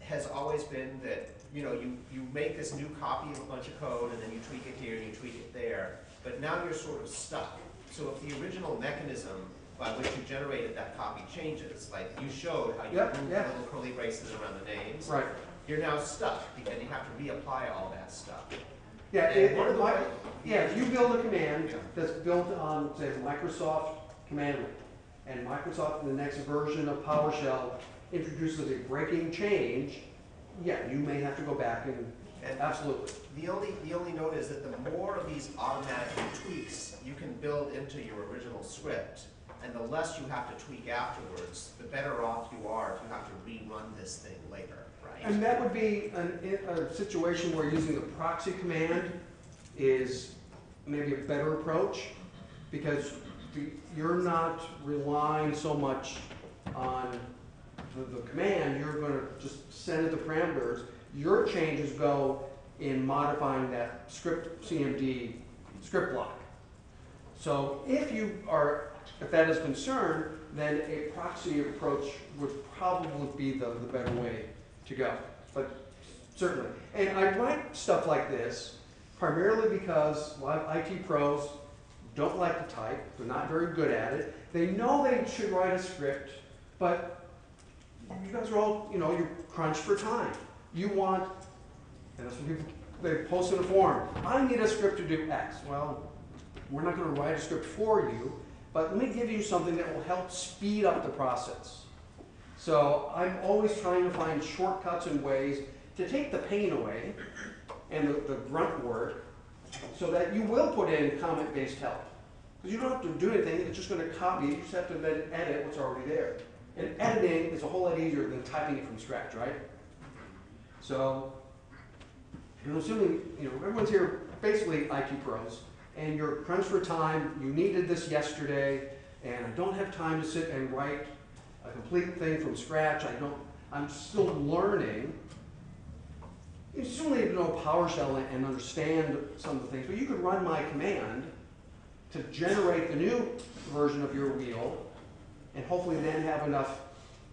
has always been that, you know, you, you make this new copy of a bunch of code and then you tweak it here and you tweak it there, but now you're sort of stuck. So if the original mechanism by which you generated that copy changes, like you showed how you Yep, moved the yeah. little curly braces around the names, Right. you're now stuck because you have to reapply all that stuff. Yeah, And it, one of it the might, way- yeah, if you build a command Yeah. that's built on, say, Microsoft Command Line, and Microsoft in the next version of PowerShell introduces a breaking change, yeah, you may have to go back and, And absolutely. The only, the only note is that the more of these automatic tweaks you can build into your original script, and the less you have to tweak afterwards, the better off you are if you have to rerun this thing later, right? And that would be an, a situation where using the proxy command is maybe a better approach, because you're not relying so much on the, the command, you're gonna just send it the parameters. Your changes go in modifying that script CMD script block. So if you are, if that is concerned, then a proxy approach would probably be the, the better way to go. But certainly, and I write stuff like this primarily because a lot of IT pros don't like to type, they're not very good at it. They know they should write a script, but you guys are all, you know, you're crunched for time. You want, and that's what people, they post in a forum, I need a script to do X. Well, we're not gonna write a script for you, but let me give you something that will help speed up the process. So I'm always trying to find shortcuts and ways to take the pain away and the, the grunt work so that you will put in comment-based help. Because you don't have to do anything, it's just gonna copy, you just have to then edit what's already there. And editing is a whole lot easier than typing it from scratch, right? So, I'm assuming, you know, everyone's here basically IT pros, and you're crunched for time, you needed this yesterday, and I don't have time to sit and write a complete thing from scratch, I don't, I'm still learning. You still need to know PowerShell and- and understand some of the things, but you could run my command to generate the new version of your wheel, and hopefully then have enough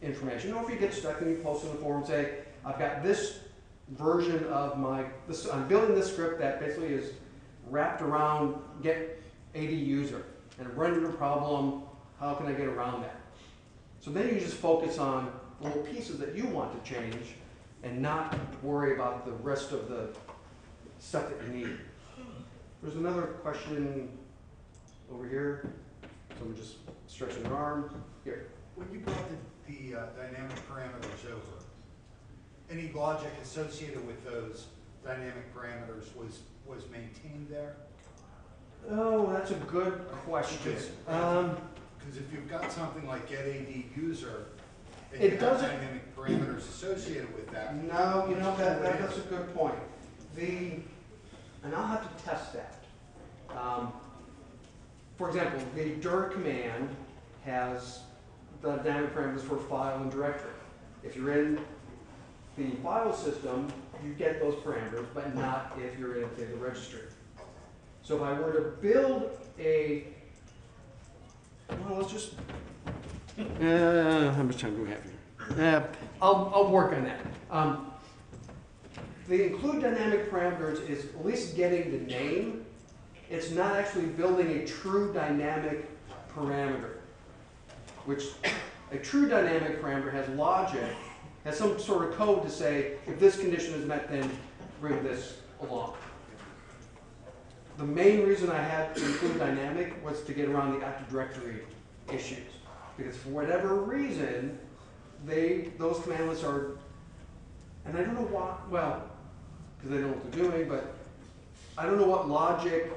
information. Or if you get stuck and you post in the forum, say, I've got this version of my, this, I'm building this script that basically is wrapped around get AD user, and running into a problem, how can I get around that? So then you just focus on the little pieces that you want to change, and not worry about the rest of the stuff that you need. There's another question over here, someone just stretching their arm, here. When you brought the, the uh, dynamic parameters over, any logic associated with those dynamic parameters was, was maintained there? Oh, that's a good question. Because- Um, Because if you've got something like get AD user, and It you have doesn't- dynamic parameters associated with that. No, you know, that, that, that's a good point. The, and I'll have to test that. Um, For example, the dir command has the dynamic parameters for file and directory. If you're in the file system, you get those parameters, but not if you're in, say, the registry. So if I were to build a, well, let's just, uh, how much time do we have here? Uh, I'll, I'll work on that. Um, the include dynamic parameters is at least getting the name. It's not actually building a true dynamic parameter, which a true dynamic parameter has logic, has some sort of code to say, if this condition is met, then bring this along. The main reason I had to include dynamic was to get around the Active Directory issues. Because for whatever reason, they, those commandlets are, and I don't know why, well, because they don't know what they're doing, but I don't know what logic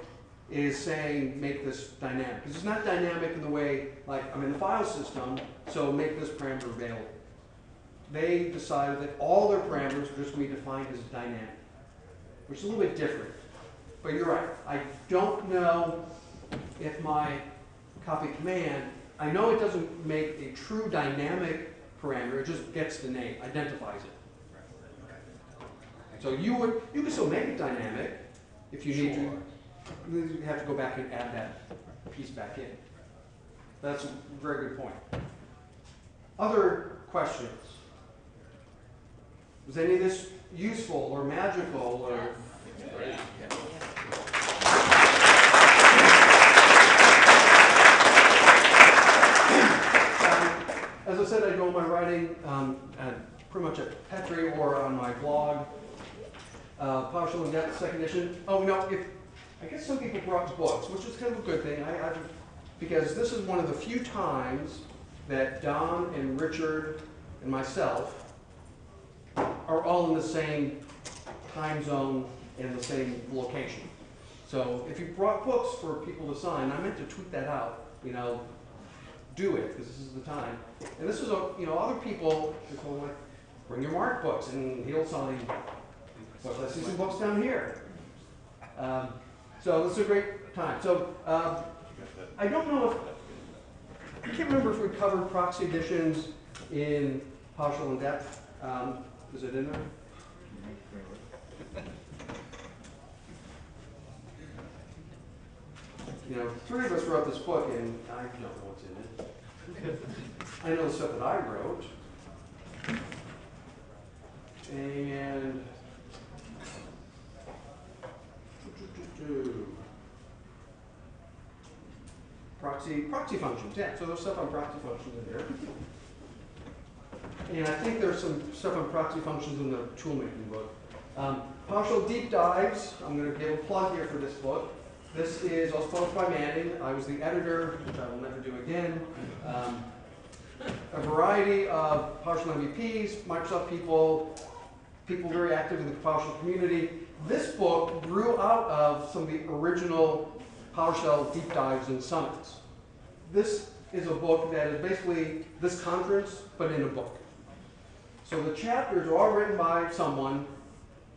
is saying make this dynamic. Because it's not dynamic in the way, like, I'm in the file system, so make this parameter available. They decided that all their parameters are just going to be defined as dynamic, which is a little bit different. But you're right, I don't know if my copy command, I know it doesn't make a true dynamic parameter, it just gets the name, identifies it. So you would, you can still make it dynamic if you need to. You have to go back and add that piece back in. That's a very good point. Other questions? Was any of this useful or magical or? Great. Um, As I said, I do all my writing, um, and pretty much at Petri or on my blog. Uh, PowerShell and Net second edition. Oh, no, if, I guess some people brought books, which is kind of a good thing. I, I, because this is one of the few times that Don and Richard and myself are all in the same time zone and the same location. So if you brought books for people to sign, I meant to tweet that out, you know, do it, because this is the time. And this is, a you know, other people, told like, bring your Mark books, and he'll sign. I see some books down here. Um, So this is a great time. So, um, I don't know if, I can't remember if we covered proxy editions in PowerShell in Depth. Um, is it in there? You know, three of us wrote this book, and I don't know what's in it. I know the stuff that I wrote. And. Proxy, proxy functions, yeah, so there's stuff on proxy functions in there. And I think there's some stuff on proxy functions in the toolmaking book. Um, PowerShell Deep Dives, I'm gonna give a plug here for this book. This is, published by Manning, I was the editor, which I will never do again. Um, a variety of PowerShell MVPs, Microsoft people, people very active in the PowerShell community. This book grew out of some of the original PowerShell deep dives and summits. This is a book that is basically this conference, but in a book. So the chapters are all written by someone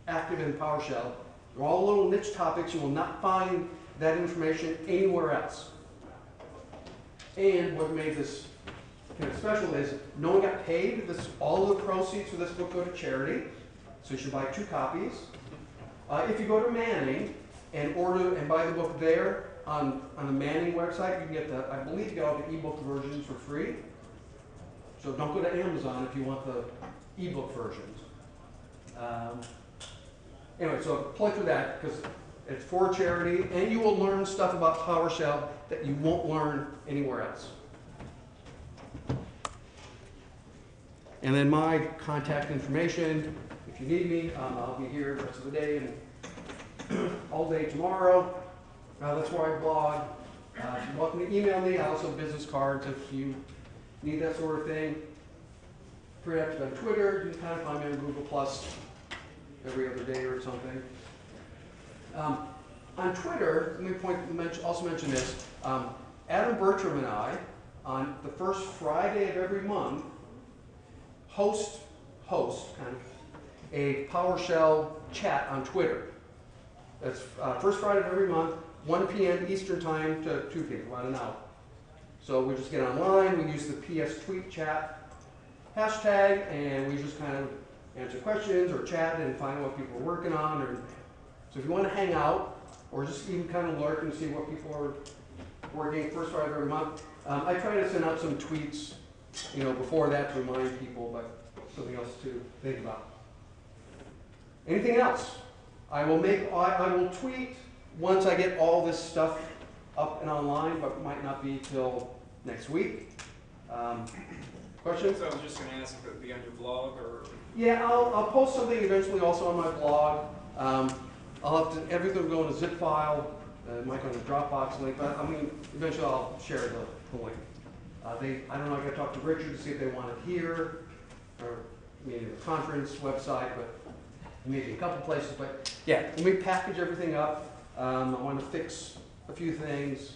active in PowerShell. They're all little niche topics. You will not find that information anywhere else. And what made this kind of special is no one got paid. This, all the proceeds for this book go to charity. So you should buy two copies. Uh, if you go to Manning and order and buy the book there on, on the Manning website, you can get the, I believe you get all the ebook versions for free. So don't go to Amazon if you want the ebook versions. Um, anyway, so play through that because it's for charity and you will learn stuff about PowerShell that you won't learn anywhere else. And then my contact information, if you need me, um, I'll be here the rest of the day and [CLEARS THROAT] all day tomorrow. Uh, that's where I blog. Uh, you're welcome to email me. I also have business cards if you need that sort of thing. Pretty active on Twitter. You can kind of find me on Google Plus every other day or something. Um, on Twitter, let me point, also mention this. Um, Adam Bertram and I, on the first Friday of every month, host, host, kind of, a PowerShell chat on Twitter. That's uh, first Friday of every month, 1 p.m. Eastern Time to 2 p.m., an hour. So we just get online, we use the PS Tweet Chat hashtag, and we just kind of answer questions or chat and find out what people are working on. Or, so if you want to hang out, or just even kind of lurk and see what people are working first Friday of every month, um, I try to send out some tweets, you know, before that to remind people, but something else to think about. Anything else? I will make, I, I will tweet once I get all this stuff up and online, but might not be till next week. Um, questions? So I was just gonna ask if it would be on your blog or, Yeah, I'll, I'll post something eventually also on my blog. Um, I'll have to, everything will go in a zip file, uh, might go in a Dropbox link, but I mean, eventually I'll share the, the link. Uh, they, I don't know, I gotta talk to Richard to see if they want it here, or maybe the conference website, but maybe a couple places, but yeah, let me package everything up. Um, I wanna fix a few things.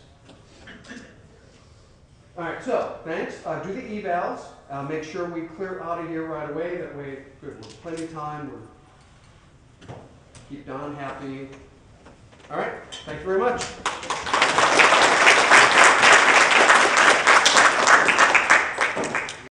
All right, so, thanks. Uh, do the evals. Uh, make sure we clear out of here right away. That way, good, we're plenty of time. We're keep Don happy. All right, thank you very much.